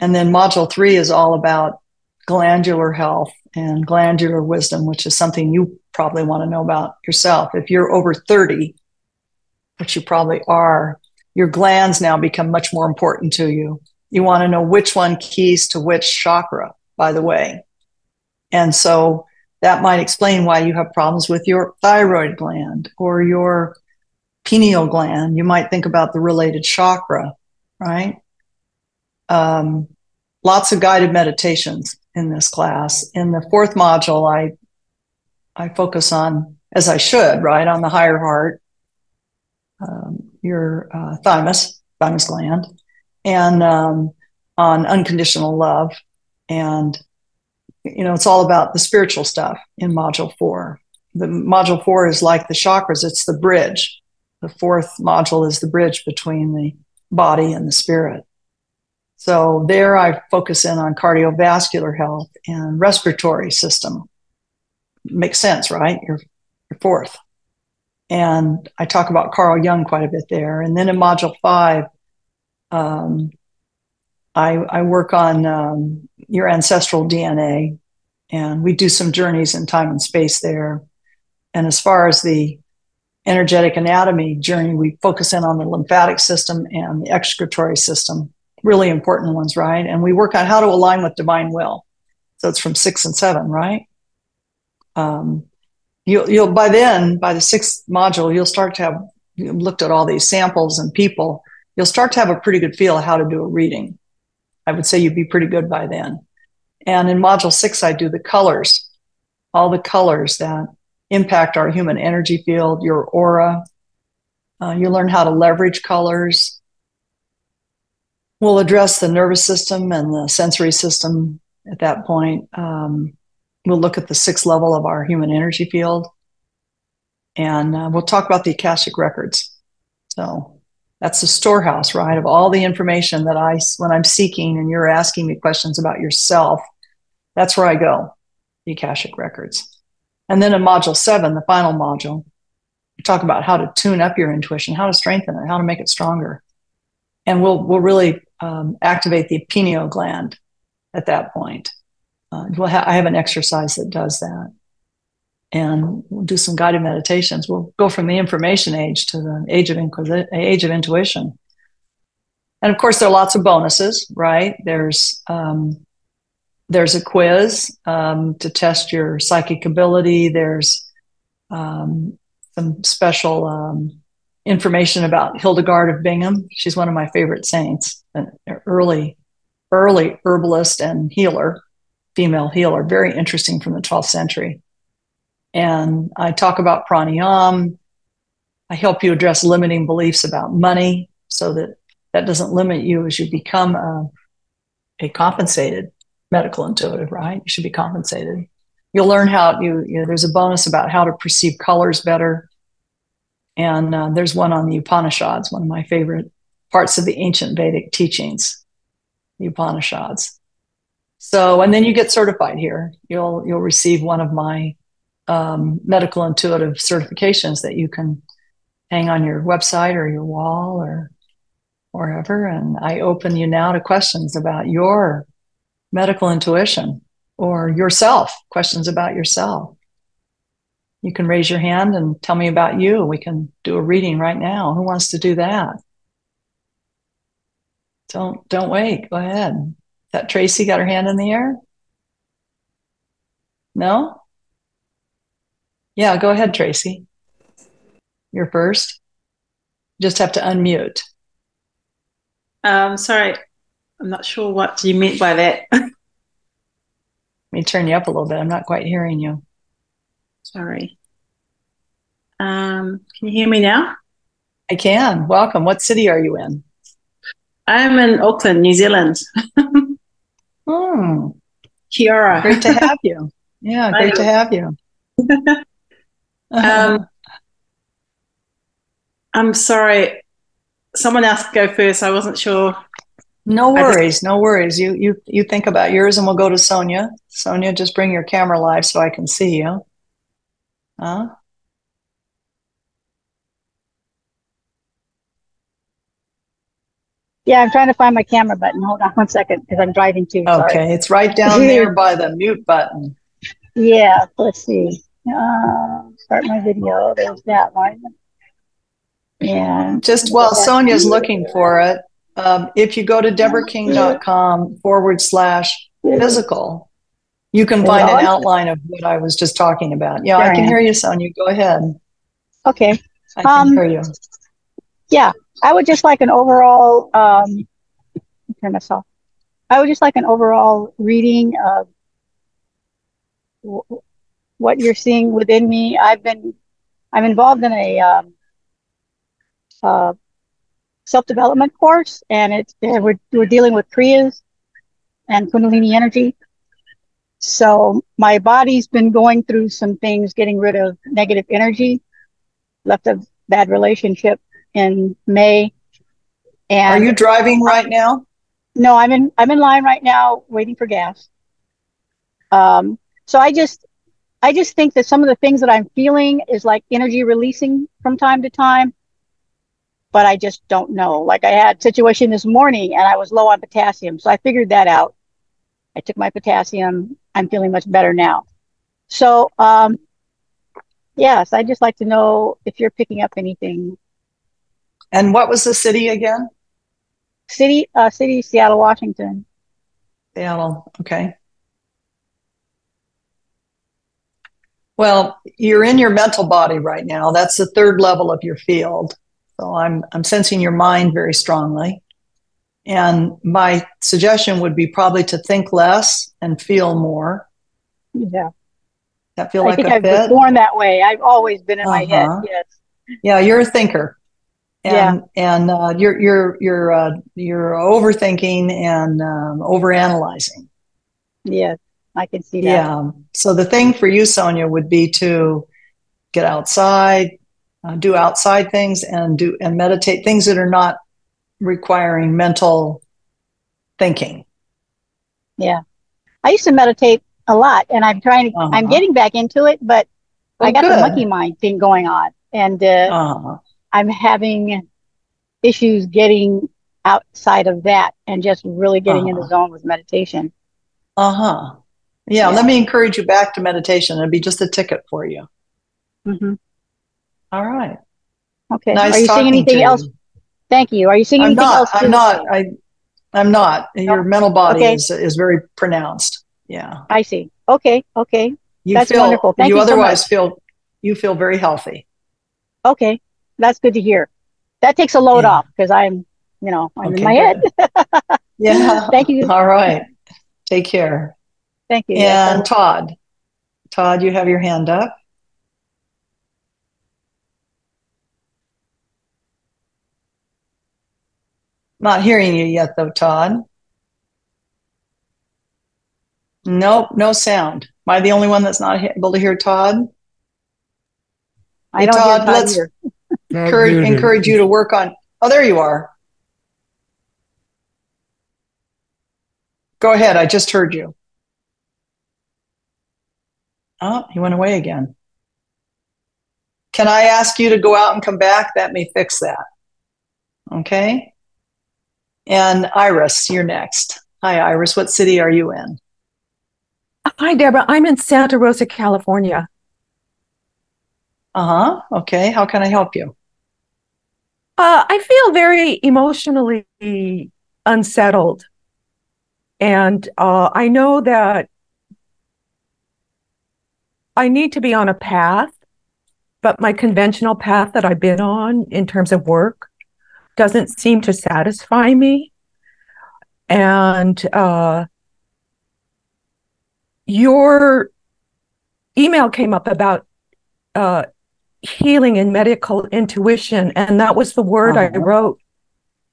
And then module three is all about glandular health and glandular wisdom, which is something you probably want to know about yourself. If you're over 30, which you probably are, your glands now become much more important to you. You want to know which one keys to which chakra, by the way. And so that might explain why you have problems with your thyroid gland or your pineal gland. You might think about the related chakra, right? Um, lots of guided meditations in this class. In the fourth module, I I focus on, as I should, right, on the higher heart, um, your uh, thymus, thymus gland, and um, on unconditional love. And, you know, it's all about the spiritual stuff in module four. The module four is like the chakras, it's the bridge. The fourth module is the bridge between the body and the spirit. So there I focus in on cardiovascular health and respiratory system. Makes sense, right? You're, you're fourth. And I talk about Carl Jung quite a bit there. And then in module five, um, I, I, work on um, your ancestral DNA, and we do some journeys in time and space there. And as far as the energetic anatomy journey, we focus in on the lymphatic system and the excretory system, really important ones, right? And we work on how to align with divine will. So it's from six and seven, right? Um, you'll, you'll by then, by the sixth module, you'll start to have looked at all these samples and people you'll start to have a pretty good feel of how to do a reading. I would say you'd be pretty good by then. And in module six, I do the colors, all the colors that impact our human energy field, your aura. Uh, you learn how to leverage colors. We'll address the nervous system and the sensory system at that point. Um, we'll look at the sixth level of our human energy field. And uh, we'll talk about the Akashic records. So that's the storehouse, right, of all the information that I, when I'm seeking and you're asking me questions about yourself, That's where I go, the Akashic Records. And then in module seven, the final module, we talk about how to tune up your intuition, how to strengthen it, how to make it stronger. And we'll, we'll really um, activate the pineal gland at that point. Uh, we'll ha- I have an exercise that does that. And do some guided meditations. We'll go from the information age to the age of, inquisi- age of intuition. And of course, there are lots of bonuses, right? There's um, there's a quiz um, to test your psychic ability. There's um, some special um, information about Hildegard of Bingen. She's one of my favorite saints, an early, early herbalist and healer, female healer, very interesting from the 12th century. And I talk about pranayam. I help you address limiting beliefs about money so that that doesn't limit you as you become a, a compensated medical intuitive, right? You should be compensated. You'll learn how you, you know, there's a bonus about how to perceive colors better. And uh, there's one on the Upanishads, one of my favorite parts of the ancient Vedic teachings, the Upanishads. So, and then you get certified here. You'll you'll receive one of my um, medical intuitive certifications that you can hang on your website or your wall or wherever. And I open you now to questions about your medical intuition or yourself, questions about yourself. You can raise your hand and tell me about you. We can do a reading right now. Who wants to do that? Don't don't wait. Go ahead. That Tracy got her hand in the air? No? Yeah, go ahead, Tracy. You're first. You just have to unmute. Um, sorry, I'm not sure what you meant by that. Let me turn you up a little bit. I'm not quite hearing you. Sorry. Um, can you hear me now? I can. Welcome. What city are you in? I'm in Auckland, New Zealand. Hmm. Kia ora. Great to have you. Yeah, great to have you. Um, I'm sorry. Someone else go first. I wasn't sure. No worries, just, no worries. You you you think about yours, and we'll go to Sonia. Sonia, just bring your camera live so I can see you. Huh? Yeah, I'm trying to find my camera button. Hold on one second because I'm driving too. Sorry. Okay, it's right down there by the mute button. Yeah, let's see. Uh, start my video. There's that one. Yeah. Just while Sonia's looking for it, um, if you go to deborahking.com forward slash physical, you can find an outline of what I was just talking about. Yeah, I can hear you, Sonia. Go ahead. Okay. I can um, hear you. Yeah, I would just like an overall, um, turn this off. I would just like an overall reading of what you're seeing within me. I've been, I'm involved in a um, uh, self development course, and it's we're we're dealing with kriyas and kundalini energy. So my body's been going through some things, getting rid of negative energy, left a bad relationship in May. And are you driving right now? No, I'm in I'm in line right now waiting for gas. Um, so I just I just think that some of the things that I'm feeling is like energy releasing from time to time but I just don't know. Like I had situation this morning and I was low on potassium. So I figured that out. I took my potassium. I'm feeling much better now. So, um, yes, I'd just like to know if you're picking up anything. And what was the city again? City, uh, city, Seattle, Washington. Seattle. Okay. Well, you're in your mental body right now. That's the third level of your field. So I'm I'm sensing your mind very strongly. And my suggestion would be probably to think less and feel more. Yeah. That feel I like think a I've been born that way. I've always been in uh-huh. my head. Uh-huh. Yes. Yeah, you're a thinker. And yeah. and uh, you're you're you're uh, you're overthinking and um, overanalyzing. Yes, I can see that. Yeah. So the thing for you, Sonia, would be to get outside, uh, do outside things and do and meditate things that are not requiring mental thinking. Yeah. I used to meditate a lot, and I'm trying to. I'm Uh-huh. getting back into it, but I Oh, got the monkey mind thing going on, and uh, Uh-huh. I'm having issues getting outside of that and just really getting in the Uh-huh. zone with meditation. Uh-huh. Yeah, Yeah. let me encourage you back to meditation. It'd be just a ticket for you. hmm All right. Okay. Nice Are you seeing anything else? you. Thank you. Are you seeing I'm anything not. else? I'm not. I I'm not. Your mental body Okay. is is very pronounced. Yeah. I see. Okay. Okay. You That's feel wonderful. Thank you you otherwise much. feel you feel very healthy. Okay. That's good to hear. That takes a load Yeah. off because I'm, you know, I'm Okay, in my head. Yeah. Thank you. All right. Take care. Thank you. And will. Todd. Todd, you have your hand up. Not hearing you yet, though, Todd. Nope, no sound. Am I the only one that's not able to hear Todd? I Hey, don't hear Todd, Todd let's- either. Encourage, encourage you to work on. Oh, there you are. Go ahead. I just heard you. Oh, he went away again. Can I ask you to go out and come back? That may fix that. Okay. And Iris, you're next. Hi, Iris. What city are you in? Hi, Deborah. I'm in Santa Rosa, California. Uh huh. Okay. How can I help you? Uh, I feel very emotionally unsettled. And uh, I know that I need to be on a path, but my conventional path that I've been on in terms of work doesn't seem to satisfy me. And uh, your email came up about uh, healing and medical intuition, and that was the word I Uh-huh. wrote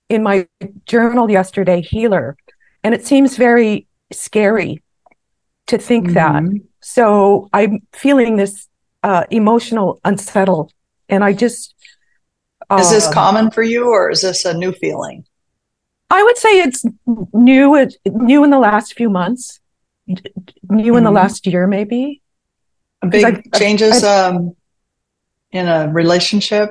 in my journal yesterday, healer. And it seems very scary to think that. Mhm. So I'm feeling this uh, emotional unsettled, and I just Is this uh, common for you or is this a new feeling? I would say it's new, it- new in the last few months, d- new in the Mhm. last year, maybe. Big I've- I've- changes um, in a relationship?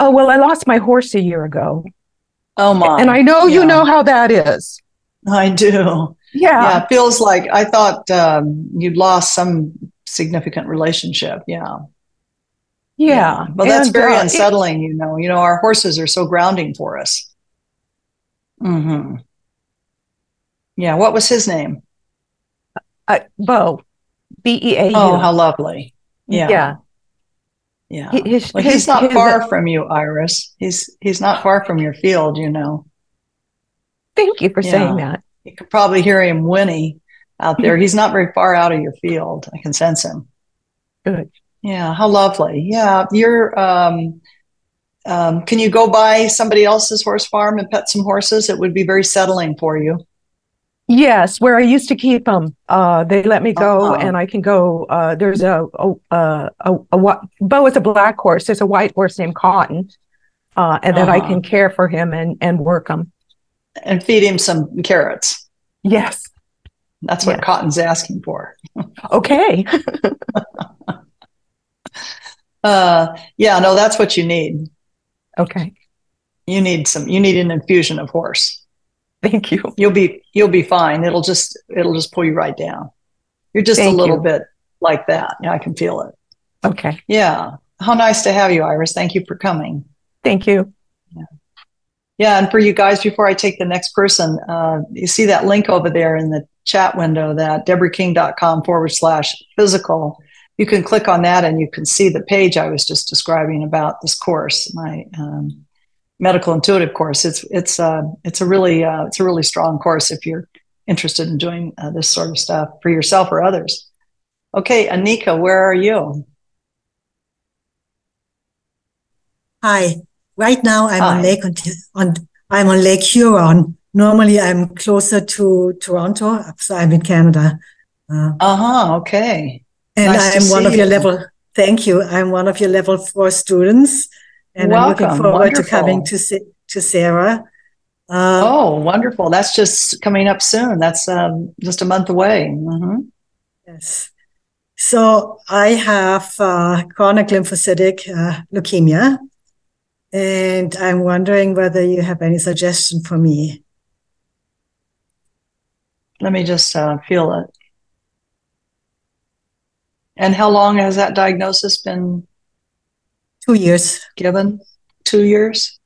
Oh, well, I lost my horse a year ago, Oh my. and I know you know how that is. I do. Yeah. Yeah, it feels like I thought um, you'd lost some significant relationship. Yeah. Yeah. Well, that's And, very uh, it- unsettling, you know. You know, our horses are so grounding for us. Mm-hmm. Yeah, what was his name? uh, Bo, B E A U. Oh, how lovely. Yeah. Yeah. Yeah. Hi- his- Well, his- he's not his- far from you, Iris. He's he's not far from your field, you know. Thank you for saying that. You could probably hear him whinny out there. He's not very far out of your field. I can sense him. Good. Yeah, how lovely. Yeah, you're um um can you go by somebody else's horse farm and pet some horses? It would be very settling for you. Yes, where I used to keep them, uh, they let me go, Uh-huh. and I can go. Uh, there's a a a, a, a Bo is a black horse. There's a white horse named Cotton, uh, and then I Uh-huh. can care for him and and work him. And feed him some carrots. Yes. That's what Yes. Cotton's asking for. Okay. Uh yeah, no, that's what you need. okay. You need some you need an infusion of horse. Thank you. You'll be you'll be fine. It'll just it'll just pull you right down. You're just a little you. bit like that. Yeah, I can feel it. Okay. Yeah. How nice to have you, Iris. Thank you for coming. Thank you. Yeah, and for you guys, before I take the next person, uh, you see that link over there in the chat window, that deborahking.com forward slash physical. You can click on that and you can see the page I was just describing about this course, my um, medical intuitive course. It's it's uh, it's a really uh, it's a really strong course if you're interested in doing uh, this sort of stuff for yourself or others. Okay, Anika, where are you? Hi. Right now I'm on Lake on, on I'm on Lake Huron. Normally I'm closer to Toronto, so I'm in Canada. Uh, Uh huh. Okay. and Nice I'm one of your you. level. Thank you. I'm one of your level four students, and I'm looking Welcome. forward to coming to to Serra. Uh, Oh, wonderful. That's just coming up soon. That's um, just a month away. hmm Yes. So I have uh, chronic lymphocytic uh, leukemia, and I'm wondering whether you have any suggestion for me. Let me just uh, feel it. And how long has that diagnosis been Two years. given? Two years?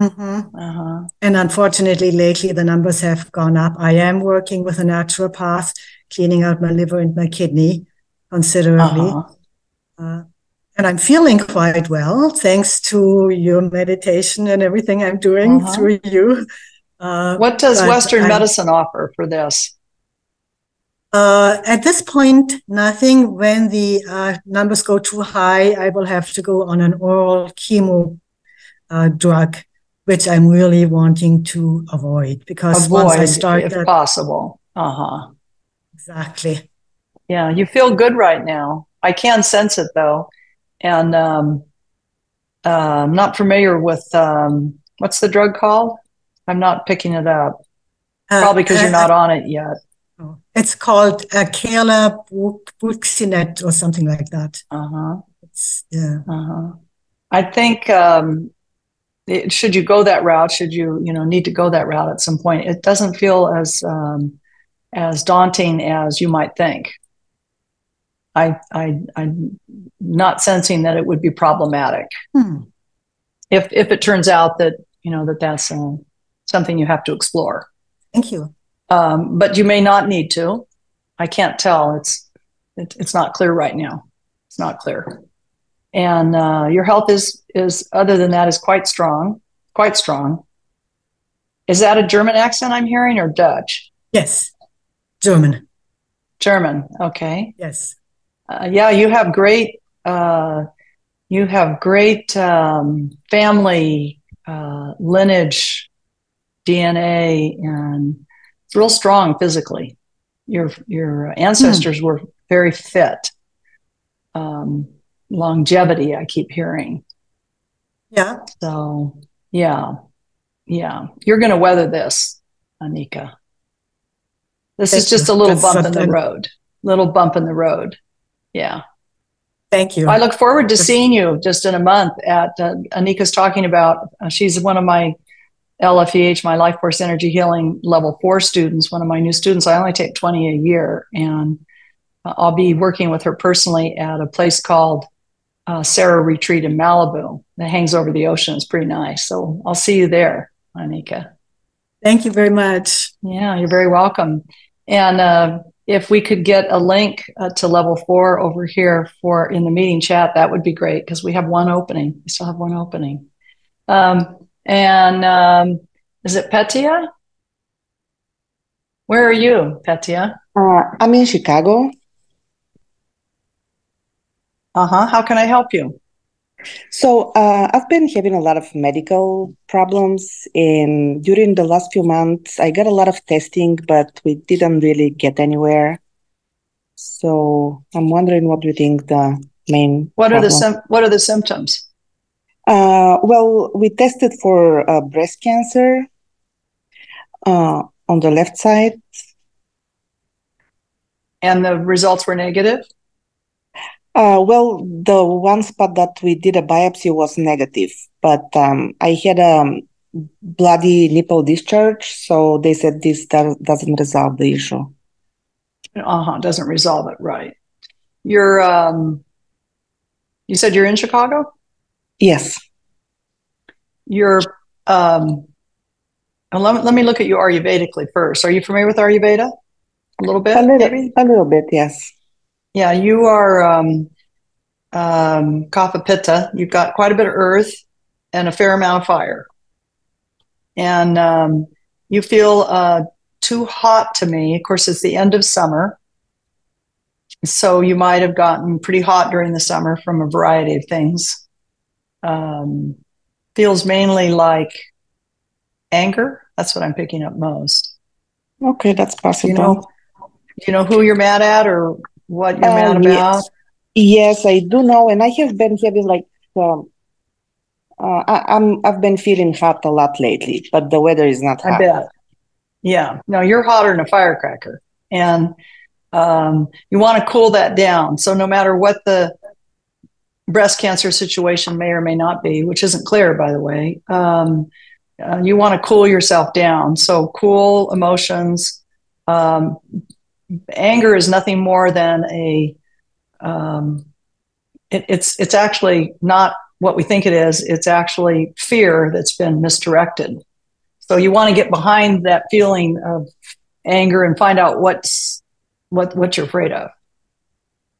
hmm Uh-huh. And unfortunately, lately the numbers have gone up. I am working with a naturopath, cleaning out my liver and my kidney considerably. Uh-huh. Uh, and I'm feeling quite well thanks to your meditation and everything I'm doing Uh-huh. through you. Uh, What does Western I- medicine offer for this? uh, at this point, nothing. When the uh, numbers go too high, I will have to go on an oral chemo uh, drug, which I'm really wanting to avoid because once I start if that, possible. Uh-huh. exactly. Yeah, you feel good right now. I can sense it though. And um, uh, I'm not familiar with um, what's the drug called? I'm not picking it up. Uh, Probably because you're uh, not on it yet. uh, It's called uh, Kayla Buxinet or something like that. Uh-huh. It's, yeah. Uh-huh. I think um, it, should you go that route, should you, you know, need to go that route at some point, it doesn't feel as um, as daunting as you might think. I I I'm not sensing that it would be problematic Hmm. if if it turns out that you know that that's uh, something you have to explore. Thank you. Um, but you may not need to. I can't tell. It's it, it's not clear right now. It's not clear. And uh, your health is is other than that is quite strong, quite strong. Is that a German accent I'm hearing or Dutch? Yes. German. German. Okay. Yes. Uh, yeah, you have great. Uh, you have great um, family uh, lineage, DNA, and it's real strong physically. Your your ancestors were very fit. Um, longevity, I keep hearing. Yeah. So yeah, yeah, you're going to weather this, Anika. This is just a little bump in the road. Little bump in the road. Yeah. Thank you. I look forward to seeing you just in a month at uh, Anika's talking about. Uh, she's one of my LFEH, my Life Force Energy Healing Level Four students. One of my new students. I only take twenty a year, and uh, I'll be working with her personally at a place called uh, Serra Retreat in Malibu that hangs over the ocean. It's pretty nice. So I'll see you there, Anika. Thank you very much. Yeah, you're very welcome. And uh, if we could get a link uh, to level four over here for in the meeting chat, that would be great because we have one opening. We still have one opening. Um, and um, is it Petia? Where are you, Petia? Uh, I'm in Chicago. Uh huh. How can I help you? So uh, I've been having a lot of medical problems, and during the last few months, I got a lot of testing, but we didn't really get anywhere. So I'm wondering what do you think the main What are the problem? sym- What are the symptoms? Uh, well, we tested for uh, breast cancer uh, on the left side. And the results were negative. Uh, well, the one spot that we did a biopsy was negative, but um, I had a bloody nipple discharge, so they said this do- doesn't resolve the issue. Uh huh. Doesn't resolve it, right? You're. Um, you said you're in Chicago. Yes. You're. Um, let, me- let me look at you Ayurvedically first. Are you familiar with Ayurveda? A little bit, A little, maybe? a little bit, yes. Yeah, you are um, um, Kapha Pitta. You've got quite a bit of earth and a fair amount of fire. And um, you feel uh, too hot to me. Of course, it's the end of summer. So you might have gotten pretty hot during the summer from a variety of things. Um, feels mainly like anger. That's what I'm picking up most. Okay, that's possible. you know, you know who you're mad at or what you're mad Uh, about? yes. Yes, I do know, and I have been having like um, Uh, I, I'm I've been feeling hot a lot lately, but the weather is not I hot. bet. Yeah. No, you're hotter than a firecracker. And um, you want to cool that down. So no matter what the breast cancer situation may or may not be, which isn't clear, by the way, um, uh, you want to cool yourself down. So cool emotions. Um, anger is nothing more than a. Um, it, it's it's actually not what we think it is. It's actually fear that's been misdirected. So you want to get behind that feeling of anger and find out what's what what you're afraid of.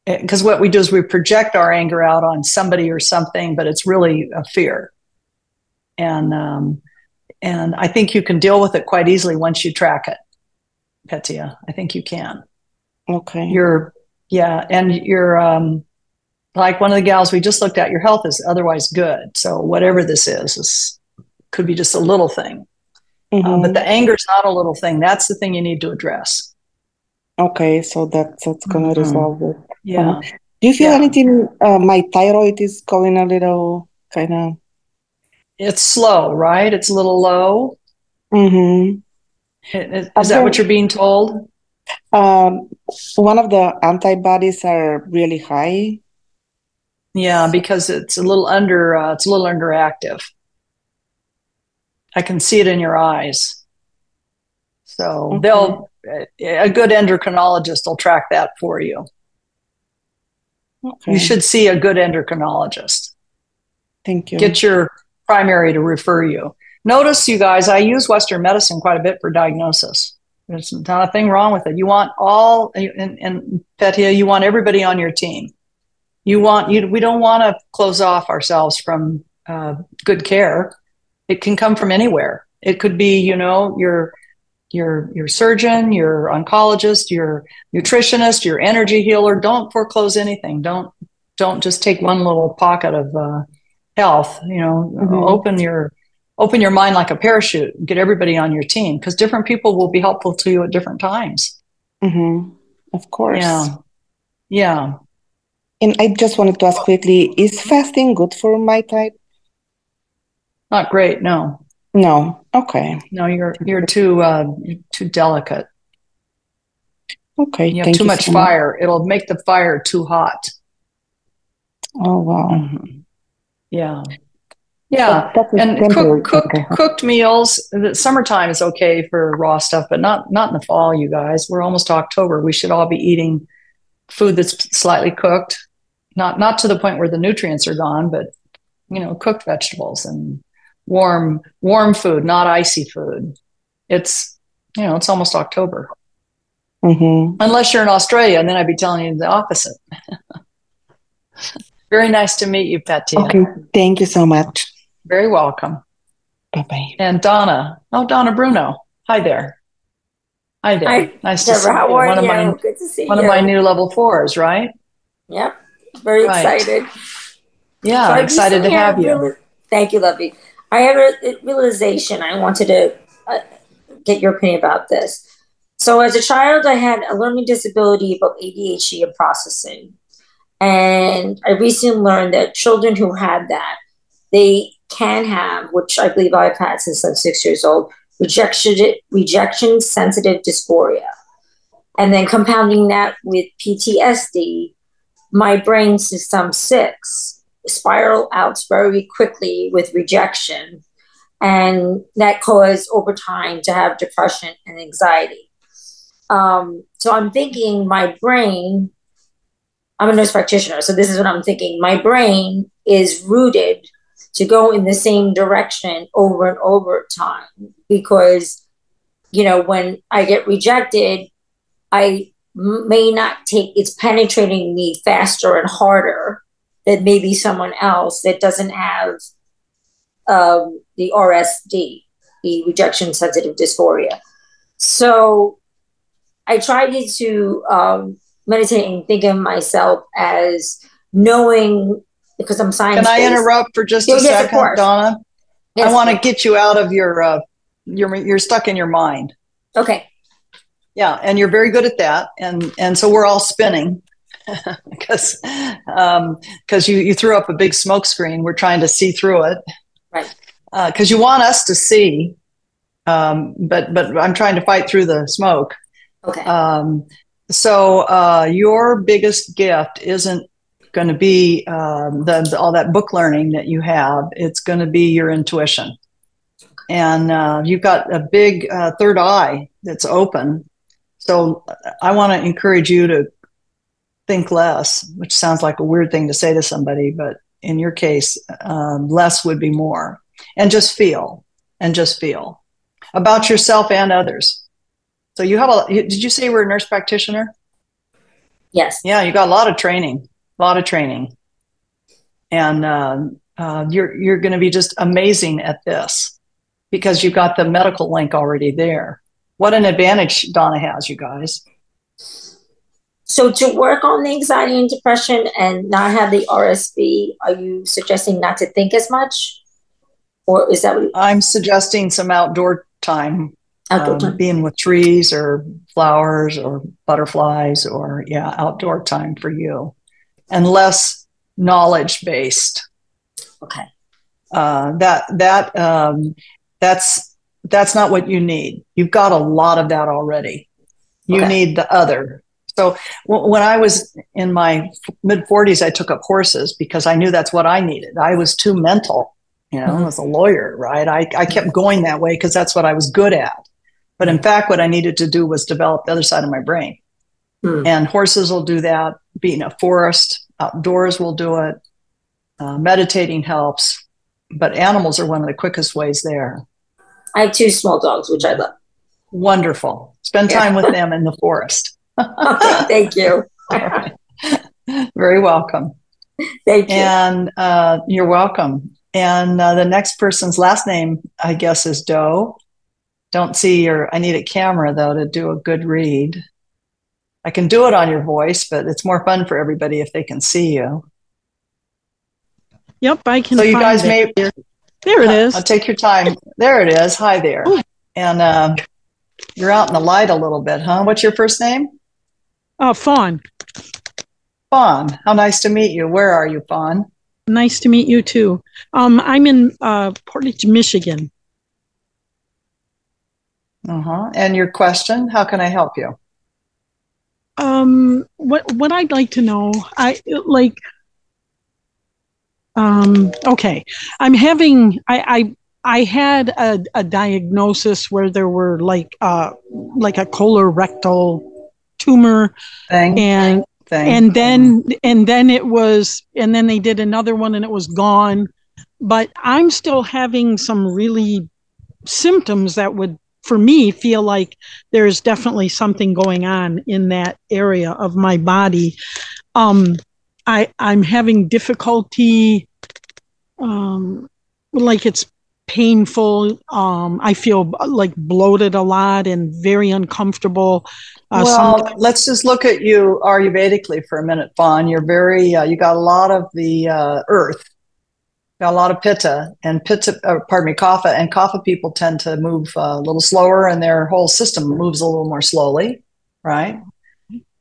Because what we do is we project our anger out on somebody or something, but it's really a fear. And um, and I think you can deal with it quite easily once you track it, Petya. I think you can. Okay. You're yeah, and you're um, like one of the gals we just looked at. Your health is otherwise good. So whatever this is, this could be just a little thing. Uh, Mhm. but the anger is not a little thing. That's the thing you need to address. Okay, so that's that's gonna Mhm. resolve it. Yeah. Do you feel Yeah. anything? Uh, my thyroid is going a little kind of. It's slow, right? It's a little low. Mm-hmm. It- Is that what you're being told? Um, one of the antibodies are really high. Yeah, because it's a little under. Uh, it's a little underactive. I can see it in your eyes. So Okay. they'll. A good endocrinologist will track that for you. Okay. You should see a good endocrinologist. Thank you. Get your primary to refer you. Notice, you guys, I use Western medicine quite a bit for diagnosis. There's not a thing wrong with it. You want all, and, and Petya, you want everybody on your team. You want you. We don't want to close off ourselves from uh, good care. It can come from anywhere. It could be, you know, your your your surgeon, your oncologist, your nutritionist, your energy healer. Don't foreclose anything. Don't don't just take one little pocket of uh, health. You know, Mhm. open your open your mind like a parachute. Get everybody on your team because different people will be helpful to you at different times. Mm-hmm. Of course. Yeah, yeah. And I just wanted to ask quickly, is fasting good for my type? Not great. No, No. Okay. no. You're you're too uh, you're too delicate. Okay. You have Thank too you much so much. fire. It'll make the fire too hot. Oh, wow. Mhm. Yeah. Yeah. That- that is And cook, cook, cooked meals. The summertime is okay for raw stuff, but not not in the fall, you guys. We're almost October. We should all be eating food that's slightly cooked. Not not to the point where the nutrients are gone, but you know, cooked vegetables and warm warm food, not icy food. It's you know, it's almost October. Mm-hmm. Unless you're in Australia, and then I'd be telling you the opposite. Very nice to meet you, Petya. Okay. Thank you so much. Very welcome. Bye bye. And Donna. Oh, Donna Bruno. Hi there. Hi there. Hi, nice to see Deborah, you. how are One of you? my Good to see one you. of my new level fours, right? Yep, very Right. excited. Yeah, So I excited to have you. reali- Thank you, Lovey. I have a realization. I wanted to uh, get your opinion about this. So, as a child, I had a learning disability about ADHD and processing, and I recently learned that children who had that they can have, which I believe I've had since I'm six years old, rejection rejection sensitive dysphoria, and then compounding that with PTSD, my brain I'm six spiral out very quickly with rejection. And that caused over time to have depression and anxiety. Um, so I'm thinking my brain, I'm a nurse practitioner, so this is what I'm thinking. My brain is rooted to go in the same direction over and over time because, you know, when I get rejected, i may not take, it's penetrating me faster and harder than maybe someone else that doesn't have um, the RSD, the rejection sensitive dysphoria. So I tried to um, meditate and think of myself as knowing because I'm science. Can I interrupt for just a Yes, second. Donna? Yes, I want to get you out of your uh, you're you're stuck in your mind. Okay. Yeah, and you're very good at that, and and so we're all spinning because um, because you you threw up a big smoke screen. We're trying to see through it. Right. Because you want us to see, um, but but I'm trying to fight through the smoke. Okay. Um, so uh, your biggest gift isn't going to be um, the, the- all that book learning that you have. It's going to be your intuition, and uh, you've got a big uh, third eye that's open. So I want to encourage you to think less, which sounds like a weird thing to say to somebody, but in your case, um, less would be more, and just feel, and just feel about yourself and others. So you have a. Did you say you were a nurse practitioner? yes. Yeah, you got a lot of training, a lot of training, and um uh, you're you're going to be just amazing at this because you've got the medical link already there. What an advantage Donna has, you guys. So to work on the anxiety and depression and not have the RSV, are you suggesting not to think as much? Or is that what I'm suggesting some outdoor time, outdoor um, time? being with trees or flowers or butterflies or yeah, outdoor time for you, and less knowledge based. Okay. uh, that that um, that's that's not what you need. You've got a lot of that already. You Okay. need the other. So w- when I was in my mid forties, I took up horses because I knew that's what I needed. I was too mental, you know, Mhm. as a lawyer, right? I, I kept going that way because that's what I was good at. But in fact, what I needed to do was develop the other side of my brain. Hmm. And horses will do that. Being a forest, outdoors will do it. Uh, meditating helps, but animals are one of the quickest ways there. I have two small dogs, which I love. Wonderful. Spend Yeah. time with them in the forest. Okay, thank you. Very welcome. Thank you. And uh, you're welcome. And uh, the next person's last name, I guess, is Doe. Don't see your, I need a camera though to do a good read. I can do it on your voice, but it's more fun for everybody if they can see you. Yep, I can. So you find guys may, There it is. I'll take your time. There it is. Hi there. And uh, you're out in the light a little bit, huh? What's your first name? Uh, Fawn. Fawn. How nice to meet you. Where are you, Fawn? Nice to meet you too. Um, I'm in uh, Portage, Michigan. Uh huh. And your question? How can I help you? Um, what what I'd like to know, I like. Um, okay, I'm having I I I had a, a diagnosis where there were like uh like a colorectal tumor Thing. and thing. and then and then it was and then they did another one and it was gone but i'm still having some really symptoms that would for me feel like there's definitely something going on in that area of my body. Um i i'm having difficulty um like it's painful. Um i feel like bloated a lot and very uncomfortable. Uh, well, sometimes- let's just look at you Ayurvedically for a minute, Fawn. You're very, uh, you got a lot of the uh, earth, a lot of pitta, and pitta, uh, pardon me, kapha, and kapha people tend to move uh, a little slower, and their whole system moves a little more slowly, right?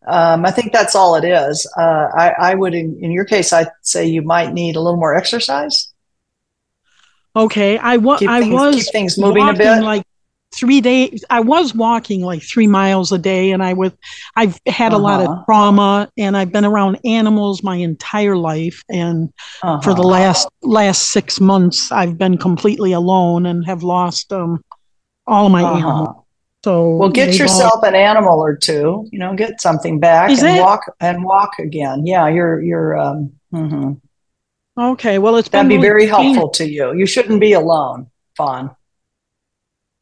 Um, I think that's all it is. Uh, I, I would, in, in your case, I'd say you might need a little more exercise. Okay, I was Keep I things, was keep things moving a bit. like three days. I was walking like three miles a day, and I was I've had a lot Uh-huh. of trauma, and I've been around animals my entire life, and for the Uh-huh. last last six months, I've been completely alone and have lost um all of my Uh-huh. animals. So Well, get they've all- yourself an animal or two. You know, get something back Is and that- walk and walk again. Yeah, you're you're. Um, mhm. okay. Well, it's That'd been be really very helpful to you. You shouldn't be alone, Fawn.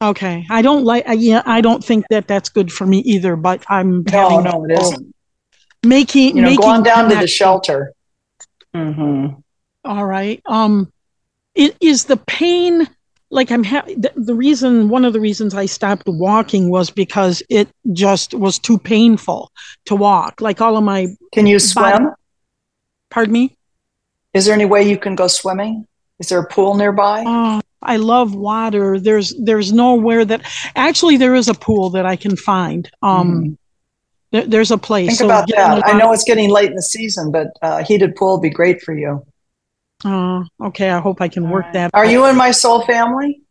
Okay, I don't like. I, yeah, I don't think that that's good for me either. But I'm No, no, it isn't. making You know, making go on down to the shelter. hmm All right. Um, it is the pain like I'm ha- the, the reason one of the reasons I stopped walking was because it just was too painful to walk. Like all of my Can you swim? pardon me. Is there any way you can go swimming? Is there a pool nearby? Oh, I love water. There's there's nowhere that actually there is a pool that I can find. Um, there, there's a place. Think So about that. a I lot- know it's getting late in the season, but uh, heated pool would be great for you. Uh, okay, I hope I can work Alright. that. Are you in my soul family?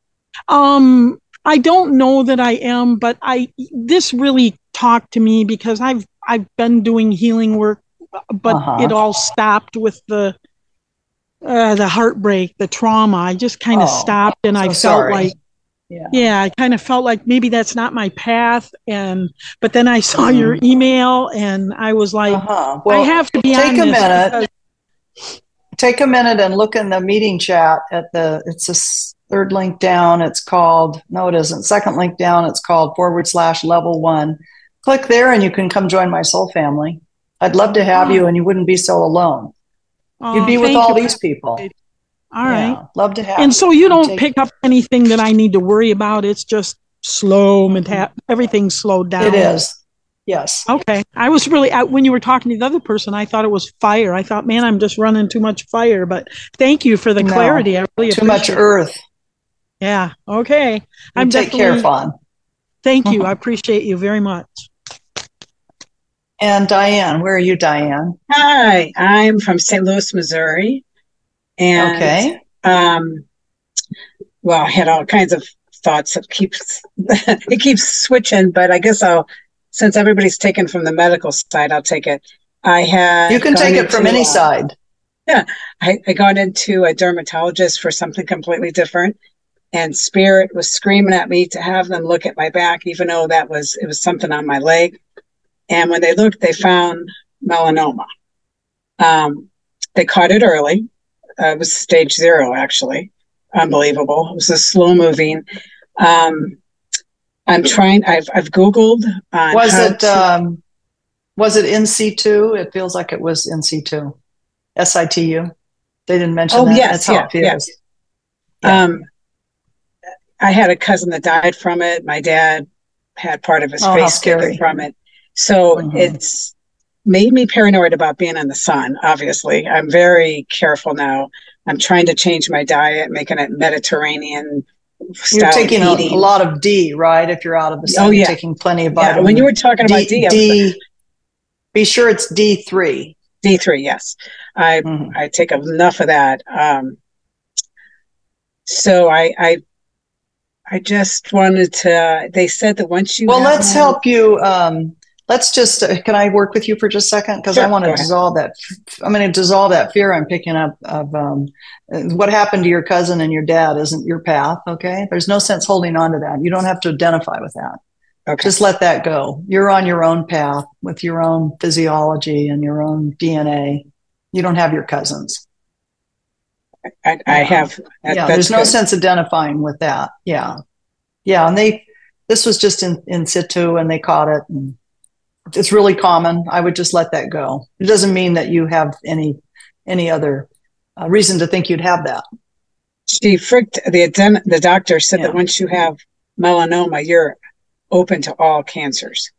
Um, I don't know that I am, but I this really talked to me because I've I've been doing healing work, but Uh-huh. it all stopped with the uh, the heartbreak, the trauma. I just kind of Oh, stopped, and I felt sorry. like Yeah. yeah, I kind of felt like maybe that's not my path. And but then I saw your email, and I was like, Uh-huh. I have to be take a minute. because- take a minute and look in the meeting chat at the it's a third link down it's called no it isn't second link down it's called forward slash level one click there and you can come join my soul family i'd love to have you and you wouldn't be so alone you'd be with all you. these people All right. Yeah, love to have And you. so you don't pick up anything that I need to worry about. It's just slow, meta- everything's slowed down. it is yes Okay. I was really, I, when you were talking to the other person, I thought it was fire. I thought, man, I'm just running too much fire. But thank you for the No, clarity. I really too much it. earth Yeah. Okay. you I'm take care fawn thank you. I appreciate you very much. And diane where are you diane Hi, I'm from St. Louis, Missouri. And okay um well, I had all kinds of thoughts that keeps it keeps switching, but I guess I'll since everybody's taken from the medical side, I'll take it. I had you can take it from any uh, side I, I got into a dermatologist for something completely different. And spirit was screaming at me to have them look at my back, even though that was it was something on my leg. And when they looked, they found melanoma. Um, they caught it early. Uh, it was stage zero, actually. Unbelievable. It was a slow moving. Um, I'm trying. I've I've googled. Was it to- um was it in situ it feels like it was in C two. situ they didn't mention Oh, that yes, that's yeah, yes. Yeah. Um, I had a cousin that died from it. My dad had part of his Oh, face taken from it. So Mhm. it's made me paranoid about being in the sun, obviously. I'm very careful now. I'm trying to change my diet, making it Mediterranean you're taking a, a lot of d right if you're out of the sun Oh, you're yeah. taking plenty of yeah, vitamin when you were talking about D, was like, D be sure it's d3 D3, yes. I Mhm. I take enough of that. Um, so I I I just wanted to. They said that once you well have let's help you um let's just uh, can i work with you for just a second? Because i want to dissolve that i'm going to dissolve that fear i'm picking up of um, uh, what happened to your cousin and your dad isn't your path okay? There's no sense holding on to that. You don't have to identify with that. Okay. just let that go. You're on your own path with your own physiology and your own dna you don't have your cousins. I, I have. that- yeah there's no good. sense identifying with that. Yeah. Yeah and they this was just in in situ and they caught it and it's really common i would just let that go it doesn't mean that you have any any other uh, reason to think you'd have that She freaked the den- the doctor said Yeah. that once you have melanoma, you're open to all cancers.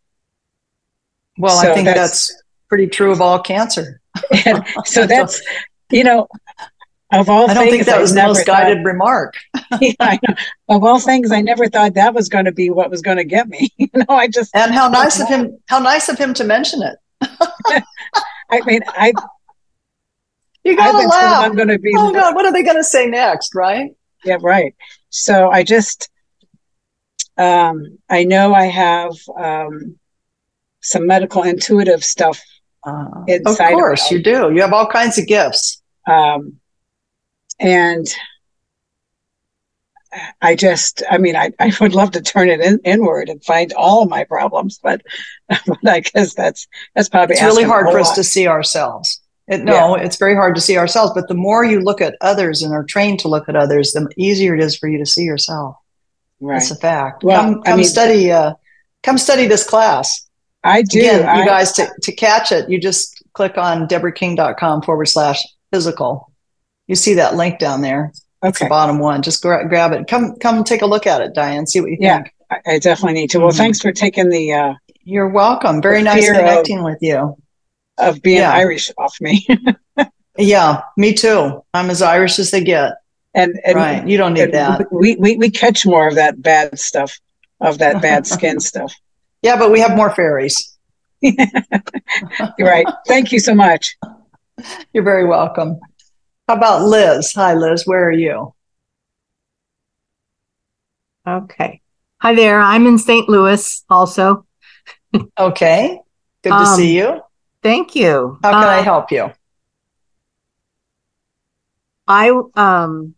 well i think that's- that's, pretty true of all cancer so that's you know, of all i don't things, think that I was the never most thought- guided remark Yeah, Of all things, I never thought that was going to be what was going to get me. You know, I just and how nice of him how nice of him to mention it I mean, I. You got to laugh. I'm going to be oh god what are they going to say next right Yeah, right. So I just, um, I know I have um, some medical intuitive stuff. uh, of Inside of course it. you do you have all kinds of gifts Um, and I just, I mean, I, I would love to turn it in, inward and find all my problems, but, but I guess that's, that's probably it's really hard for us lot. to see ourselves. It, no, it's very hard to see ourselves. But the more you look at others and are trained to look at others, the easier it is for you to see yourself. Right. That's a fact. Well, come, I mean- study. Uh, come study this class. I do. Again, I, you guys to, to catch it, you just click on deborahking.com forward slash physical. You see that link down there. It's the bottom one. Just gra- grab it. Come, come take a look at it, Diane. See what you Yeah. think. I, I definitely need to. Well, Mhm. thanks for taking the, uh, You're welcome. Very nice fear of- connecting with you. of being Yeah. Irish off me. Yeah, me too. I'm as Irish as they get. and, and right. You don't need that. We, we we catch more of that bad stuff, of that bad skin stuff. Yeah, but we have more fairies. You're right. Thank you so much. You're very welcome. How about Liz? Hi, Liz. Where are you? Okay. Hi there. I'm in St. Louis also. Okay. Good to Um, see you. Thank you. How can I Uh, help you? I um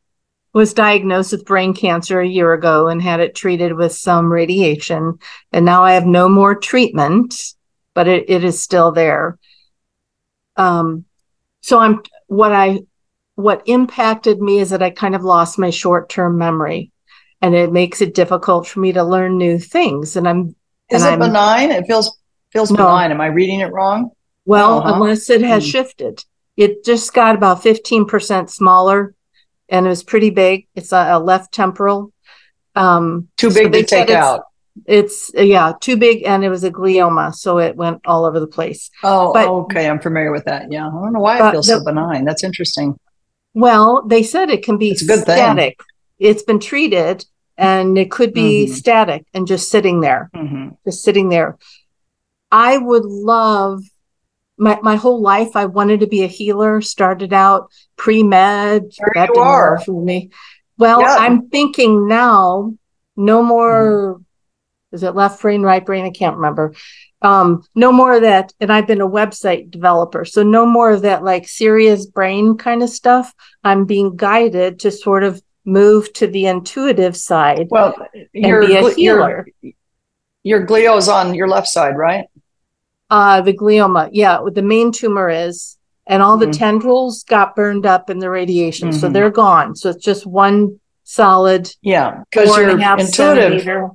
was diagnosed with brain cancer a year ago and had it treated with some radiation. And now I have no more treatment, but it, it is still there. Um, so I'm what I what impacted me is that I kind of lost my short-term memory and it makes it difficult for me to learn new things. And I'm Is and it I'm- benign? It feels feels No. benign. Am I reading it wrong? Well, Uh-huh. unless it has Hmm. shifted. It just got about 15% smaller and it was pretty big. It's a, a left temporal. Um, Too big they to take it's- out. It's, yeah, too big and it was a glioma. So it went all over the place. Oh, but- okay. I'm familiar with that. Yeah. I don't know why it feels so benign. That's interesting. Well, they said it can be It's a good thing. static. It's been treated and it could be Mhm. static and just sitting there. hmm just sitting there. I would love my my whole life. I wanted to be a healer. Started out pre med. That you didn't work for me. Well, Yeah. I'm thinking now. No more. Mm-hmm. Is it left brain, right brain? I can't remember. Um, no more of that. And I've been a website developer, so no more of that like serious brain kind of stuff. I'm being guided to sort of move to the intuitive side Well, and your be a your healer. your glio is on your left side, right? Uh, the glioma, yeah, the main tumor is, and all the Mhm. tendrils got burned up in the radiation, so Mhm. they're gone. So it's just one solid Yeah, because four your and a half intuitive centimeter.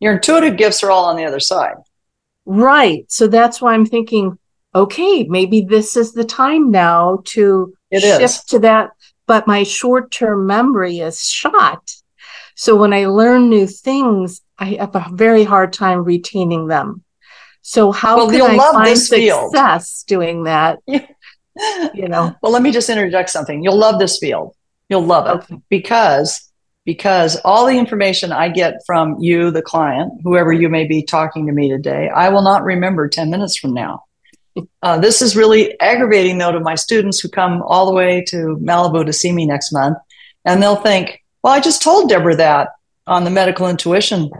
Your intuitive gifts are all on the other side. Right. So that's why I'm thinking, okay, maybe this is the time now to It shift is. to that. But my short term memory is shot. So when I learn new things, I have a very hard time retaining them. So how Well, can I love find this field. success doing that? You know, Well, let me just interject something. You'll love this field. You'll love it Okay. because because all the information I get from you, the client, whoever you may be talking to me today, I will not remember 10 minutes from now. Uh, this is really aggravating, though, to my students who come all the way to Malibu to see me next month. And they'll think, well, I just told Deborah that on the medical intuition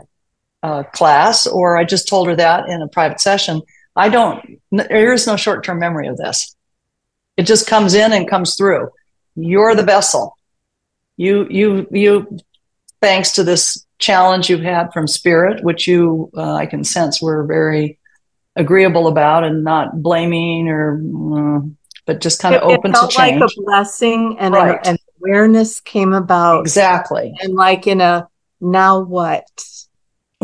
uh, class, or I just told her that in a private session. I don't, there is no short term memory of this. It just comes in and comes through. You're the vessel. You, you, you, thanks to this challenge you've had from spirit, which you, uh, I can sense were very agreeable about and not blaming or, mm, but just kind of it, it open to felt like a blessing and Right. an awareness came about exactly. and like in a now what?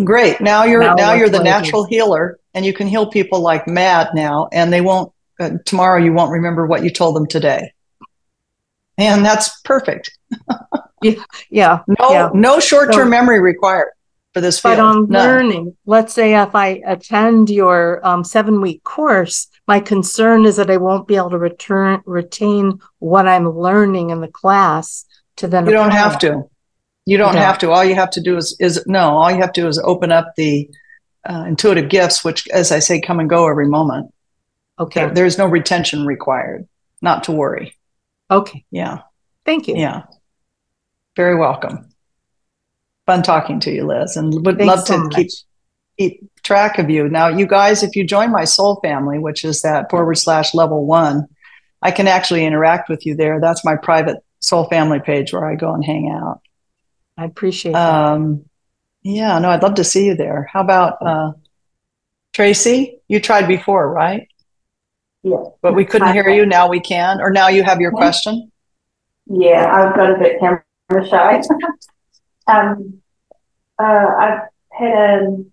Great. Now you're Now now, you're the do I do? natural healer, and you can heal people like mad now, and they won't. Uh, tomorrow, you won't remember what you told them today, and that's perfect. Yeah. No, Yeah. no short term So- memory required for this field. But on None. learning, let's say if I attend your um, seven week course, my concern is that I won't be able to return retain what I'm learning in the class to then You don't have it. to. You don't don't. have to. All you have to do is is no. All you have to do is open up the uh, intuitive gifts, which, as I say, come and go every moment. Okay. There, there's no retention required. Not to worry. Okay. Yeah. Thank you. Yeah. Very welcome. Fun talking to you, Liz, and would Thanks love so to much. keep keep track of you. Now, you guys, if you join my soul family, which is that forward slash level one, I can actually interact with you there. That's my private soul family page where I go and hang out. I appreciate that. Um, yeah, no, I'd love to see you there. How about uh, Tracy? You tried before, right? Yeah. But we couldn't hear you. Now we can. Or now you have your question. Yeah, I've got a bit camera shy. um, uh, I've had um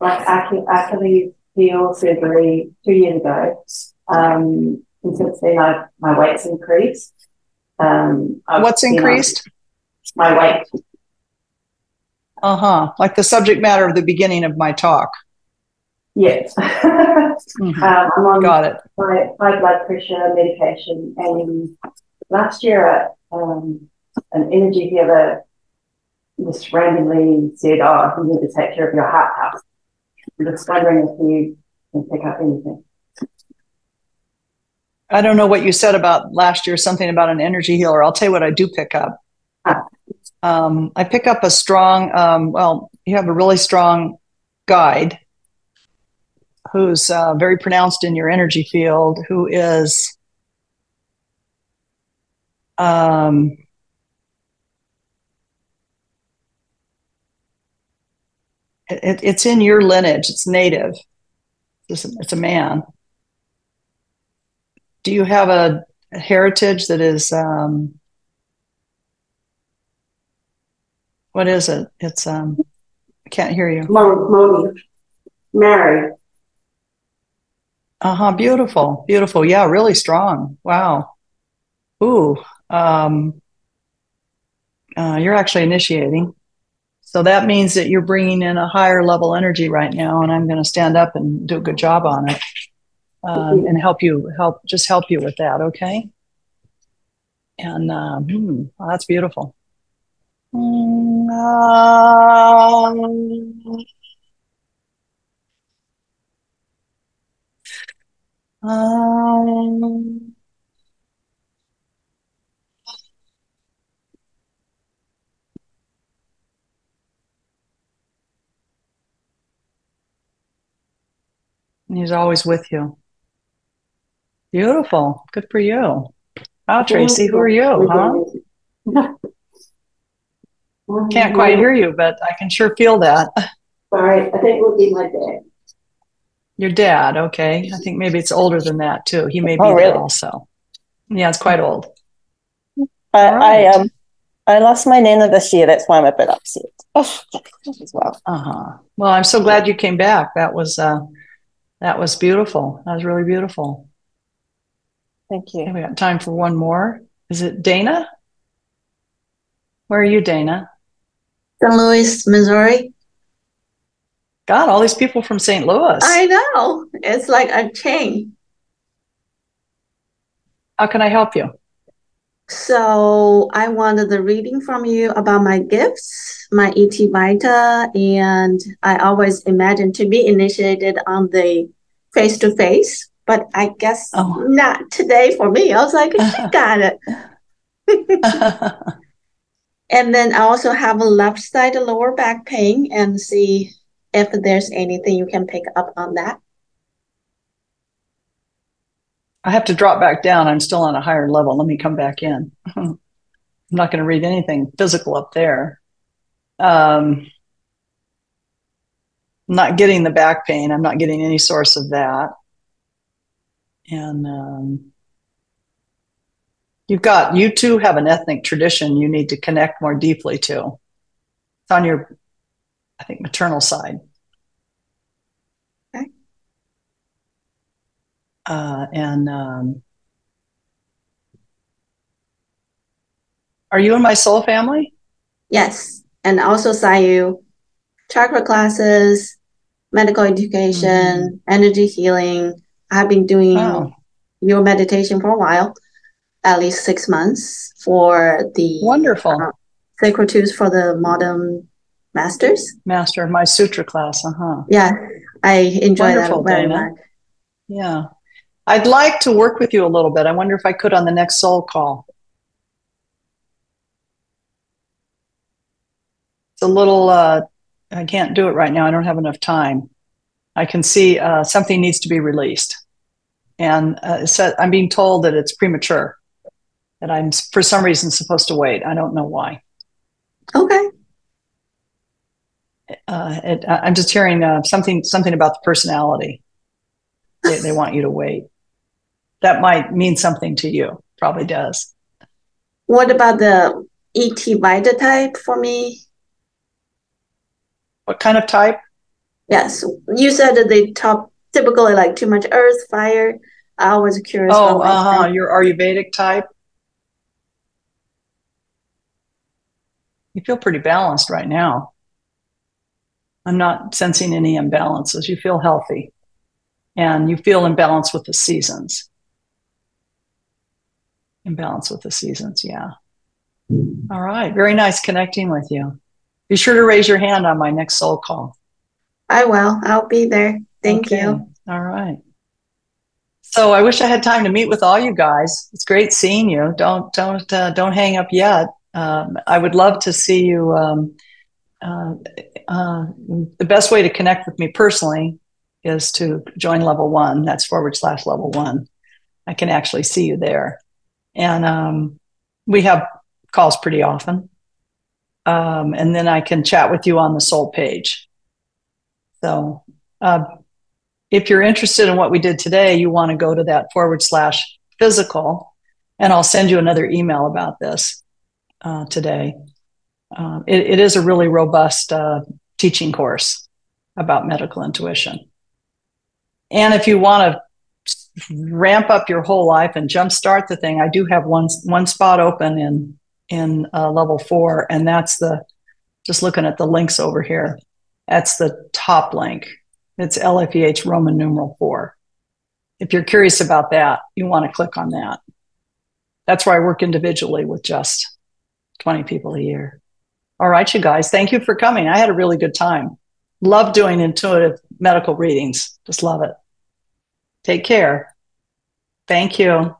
like Ach- Achilles heel surgery two years ago. Um, and since then, I, my weight's increased. Um, I've What's increased? My weight. Uh huh. Like the subject matter of the beginning of my talk. Yes. um, I'm on Got it. high, high blood pressure medication, and last year, uh, um, an energy healer just randomly said, "Oh, you need to take care of your heart health." I'm just wondering if you can pick up anything. I don't know what you said about last year, something about an energy healer. I'll tell you what I do pick up. Um, I pick up a strong, um, well, you have a really strong guide who's uh, very pronounced in your energy field, who is um, it, it's in your lineage, it's native, it's a, it's a man. Do you have a, a heritage that is, um, what is it? It's, um, I can't hear you. Moni, Mary. Uh huh. Beautiful. Beautiful. Yeah. Really strong. Wow. Ooh. Um, uh, you're actually initiating. So that means that you're bringing in a higher level energy right now, and I'm going to stand up and do a good job on it, um, and help you help just help you with that. Okay. And um, hmm, well, that's beautiful. Um, um, He's always with you. Beautiful. Good for you. Wow, Tracy, who are you? Huh? Can't quite hear you, but I can sure feel that. Sorry, I think it would be my dad. Your dad, okay. I think maybe it's older than that too. He may be Oh, there also. Yeah, it's quite old. I, All right. I um I lost my nana this year. That's why I'm a bit upset as well. Uh-huh. Well, I'm so glad you came back. That was uh that was beautiful. That was really beautiful. Thank you. Okay, we got time for one more. Is it Dana? Where are you, Dana? St. Louis, Missouri. God, all these people from St. Louis. I know. It's like a chain. How can I help you? So I wanted the reading from you about my gifts, my ET Vita, and I always imagined to be initiated on the face to face, but I guess Oh. not today for me. I was like, she got it. And then I also have a left side lower back pain and see if there's anything you can pick up on that. I have to drop back down. I'm still on a higher level. Let me come back in. I'm not going to read anything physical up there. Um, I'm not getting the back pain. I'm not getting any source of that. And um, you've got, you too have an ethnic tradition you need to connect more deeply to. It's on your, I think, maternal side. Okay. Uh, and um, are you in my soul family? Yes, and also Sayu, chakra classes, medical education, energy healing. I've been doing Wow. your meditation for a while, at least six months for the Wonderful. uh, sacred tools for the modern masters. Master of my sutra class. Uh huh. Yeah, I enjoy Wonderful, that very Dana. much. Yeah. I'd like to work with you a little bit. I wonder if I could on the next soul call. It's a little, uh, I can't do it right now. I don't have enough time. I can see uh, something needs to be released. And uh, said, I'm being told that it's premature, that I'm for some reason supposed to wait. I don't know why. Okay. Uh, it, I'm just hearing uh, something something about the personality. They, they want you to wait. That might mean something to you. Probably does. What about the Ayurveda type for me? What kind of type? Yes, you said that they top typically like too much earth, fire. I was curious. Oh, about uh huh. myself. You're Ayurvedic type. You feel pretty balanced right now. I'm not sensing any imbalances. You feel healthy, and you feel in balance with the seasons. In balance with the seasons, yeah. All right, very nice connecting with you. Be sure to raise your hand on my next soul call. I will. I'll be there. Thank Okay. you. All right. So I wish I had time to meet with all you guys. It's great seeing you. Don't don't uh, don't hang up yet. Um, I would love to see you. Um, uh, uh, the best way to connect with me personally is to join level one. That's forward slash level one. I can actually see you there, and um, we have calls pretty often. Um, and then I can chat with you on the soul page. So uh, if you're interested in what we did today, you want to go to that forward slash physical, and I'll send you another email about this uh, today. Uh, it, it is a really robust uh, teaching course about medical intuition. And if you want to ramp up your whole life and jumpstart the thing, I do have one one spot open in in uh, level four, and that's the just looking at the links over here. That's the top link it's LFEH Roman numeral four. If you're curious about that, you want to click on that. That's where I work individually with just 20 people a year. All right, you guys, thank you for coming. I had a really good time. Love doing intuitive medical readings. Just love it. Take care. Thank you.